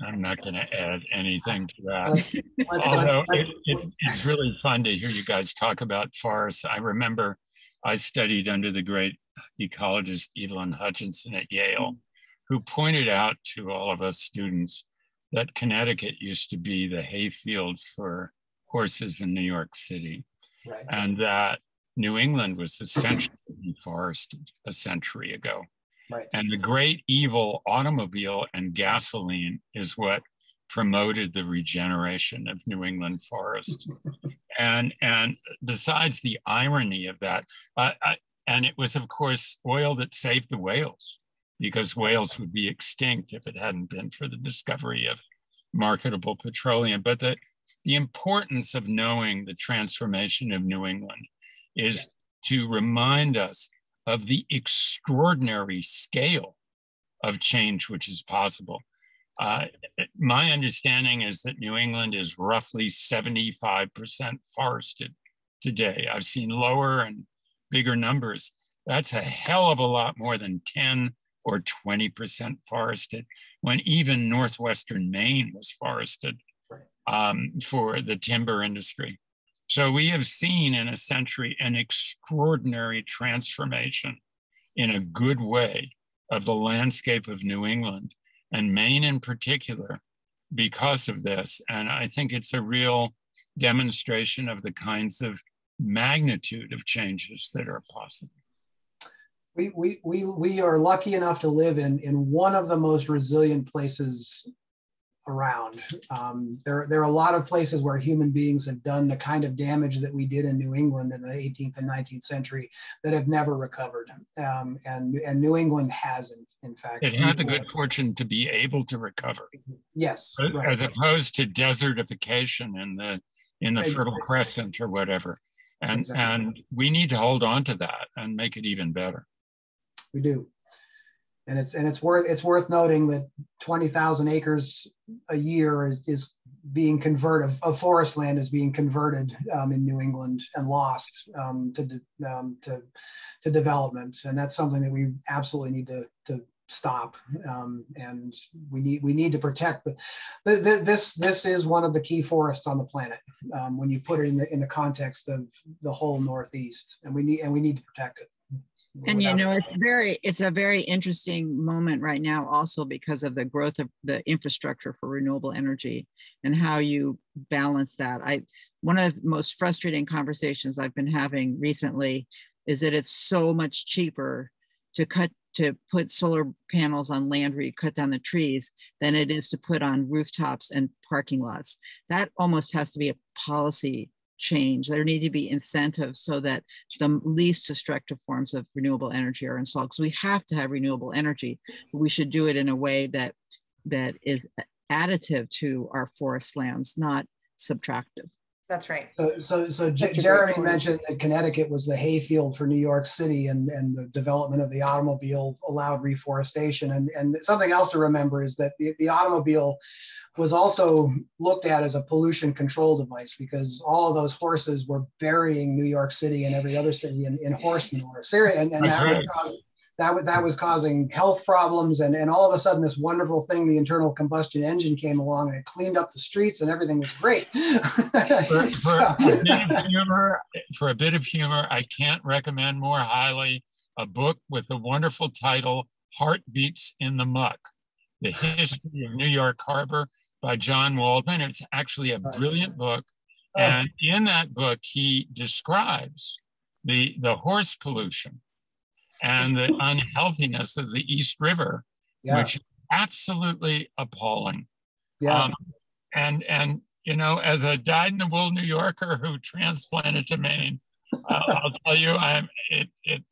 [SPEAKER 2] I'm not going to add anything to that. Although it, it, it's really fun to hear you guys talk about forests. I remember I studied under the great ecologist Evelyn Hutchinson at Yale, who pointed out to all of us students that Connecticut used to be the hayfield for horses in New York City. Right. And that New England was essentially deforested a century ago. Right. And the great evil automobile and gasoline is what promoted the regeneration of New England forest. (laughs) and and besides the irony of that, uh, I, and it was of course oil that saved the whales because whales would be extinct if it hadn't been for the discovery of marketable petroleum. But the, the importance of knowing the transformation of New England is to remind us of the extraordinary scale of change which is possible. Uh, my understanding is that New England is roughly 75% forested today. I've seen lower and bigger numbers. That's a hell of a lot more than 10 or 20% forested, when even northwestern Maine was forested um, for the timber industry. So we have seen in a century an extraordinary transformation in a good way of the landscape of New England and Maine in particular because of this. And I think it's a real demonstration of the kinds of magnitude of changes that are possible
[SPEAKER 5] we, we, we, we are lucky enough to live in, in one of the most resilient places around. Um, there, there are a lot of places where human beings have done the kind of damage that we did in New England in the 18th and 19th century that have never recovered. Um, and, and New England hasn't, in fact.
[SPEAKER 2] It had the good fortune to be able to recover.
[SPEAKER 5] Yes.
[SPEAKER 2] Right. As opposed to desertification in the, in the Fertile Crescent or whatever. And, exactly. and we need to hold on to that and make it even better
[SPEAKER 5] we do. And it's and it's worth it's worth noting that 20,000 acres a year is, is being converted of forest land is being converted um, in New England and lost um, to, um, to to development, and that's something that we absolutely need to stop um, and we need we need to protect the, the, the, this this is one of the key forests on the planet um, when you put it in the in the context of the whole northeast and we need and we need to protect it.
[SPEAKER 3] And you know it's very it's a very interesting moment right now also because of the growth of the infrastructure for renewable energy and how you balance that. I one of the most frustrating conversations i've been having recently is that it's so much cheaper to cut to put solar panels on land where you cut down the trees than it is to put on rooftops and parking lots that almost has to be a policy change. There need to be incentives so that the least destructive forms of renewable energy are installed. Because we have to have renewable energy, but we should do it in a way that that is additive to our forest lands, not subtractive.
[SPEAKER 1] That's right.
[SPEAKER 5] So, so, so J- Jeremy mentioned that Connecticut was the hayfield for New York City, and, and the development of the automobile allowed reforestation. And, and something else to remember is that the, the automobile was also looked at as a pollution control device because all of those horses were burying New York City and every other city in, in horse manure. And, and that, was causing, that, was that was causing health problems. And, and all of a sudden, this wonderful thing, the internal combustion engine came along and it cleaned up the streets and everything was great. (laughs)
[SPEAKER 2] for, (laughs) for, a bit of humor, for a bit of humor, I can't recommend more highly a book with the wonderful title Heartbeats in the Muck the history of New York Harbor by John Waldman. It's actually a brilliant book. Oh. And in that book, he describes the, the horse pollution and the unhealthiness of the East River, yeah. which is absolutely appalling. Yeah. Um, and, and, you know, as a dyed in the wool New Yorker who transplanted to Maine, I'll, I'll tell you, I'm it it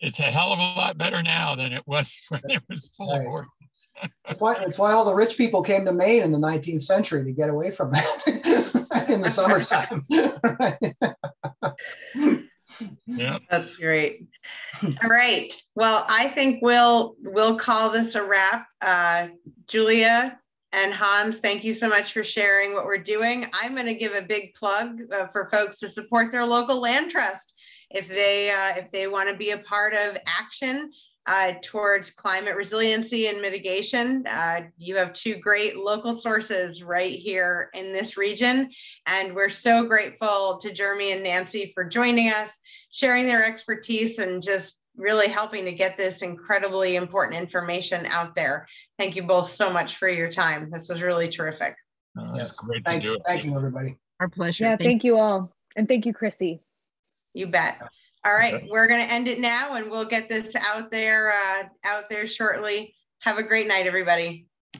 [SPEAKER 2] it's a hell of a lot better now than it was (laughs) when it was full
[SPEAKER 5] Right. That's why, that's why all the rich people came to Maine in the 19th century to get away from that (laughs) in the summertime. (laughs)
[SPEAKER 2] Yeah.
[SPEAKER 1] That's great. All right. Well, I think we'll we'll call this a wrap. Uh, Julia and Hans, thank you so much for sharing what we're doing. I'm going to give a big plug uh, for folks to support their local land trust if they uh, if they want to be a part of action uh, towards climate resiliency and mitigation. Uh, you have two great local sources right here in this region, and we're so grateful to Jeremy and Nancy for joining us sharing their expertise and just really helping to get this incredibly important information out there. Thank you both so much for your time. This was really terrific.
[SPEAKER 2] Uh, it's
[SPEAKER 5] Yes.
[SPEAKER 2] great
[SPEAKER 5] Thank,
[SPEAKER 2] to do it.
[SPEAKER 5] thank you, everybody.
[SPEAKER 3] Our pleasure.
[SPEAKER 4] Yeah,
[SPEAKER 3] Thank
[SPEAKER 4] thank you all. And thank you, Chrissy.
[SPEAKER 1] You bet. All right,
[SPEAKER 2] Okay.
[SPEAKER 1] we're going to end it now and we'll get this out there uh, out there shortly. Have a great night, everybody.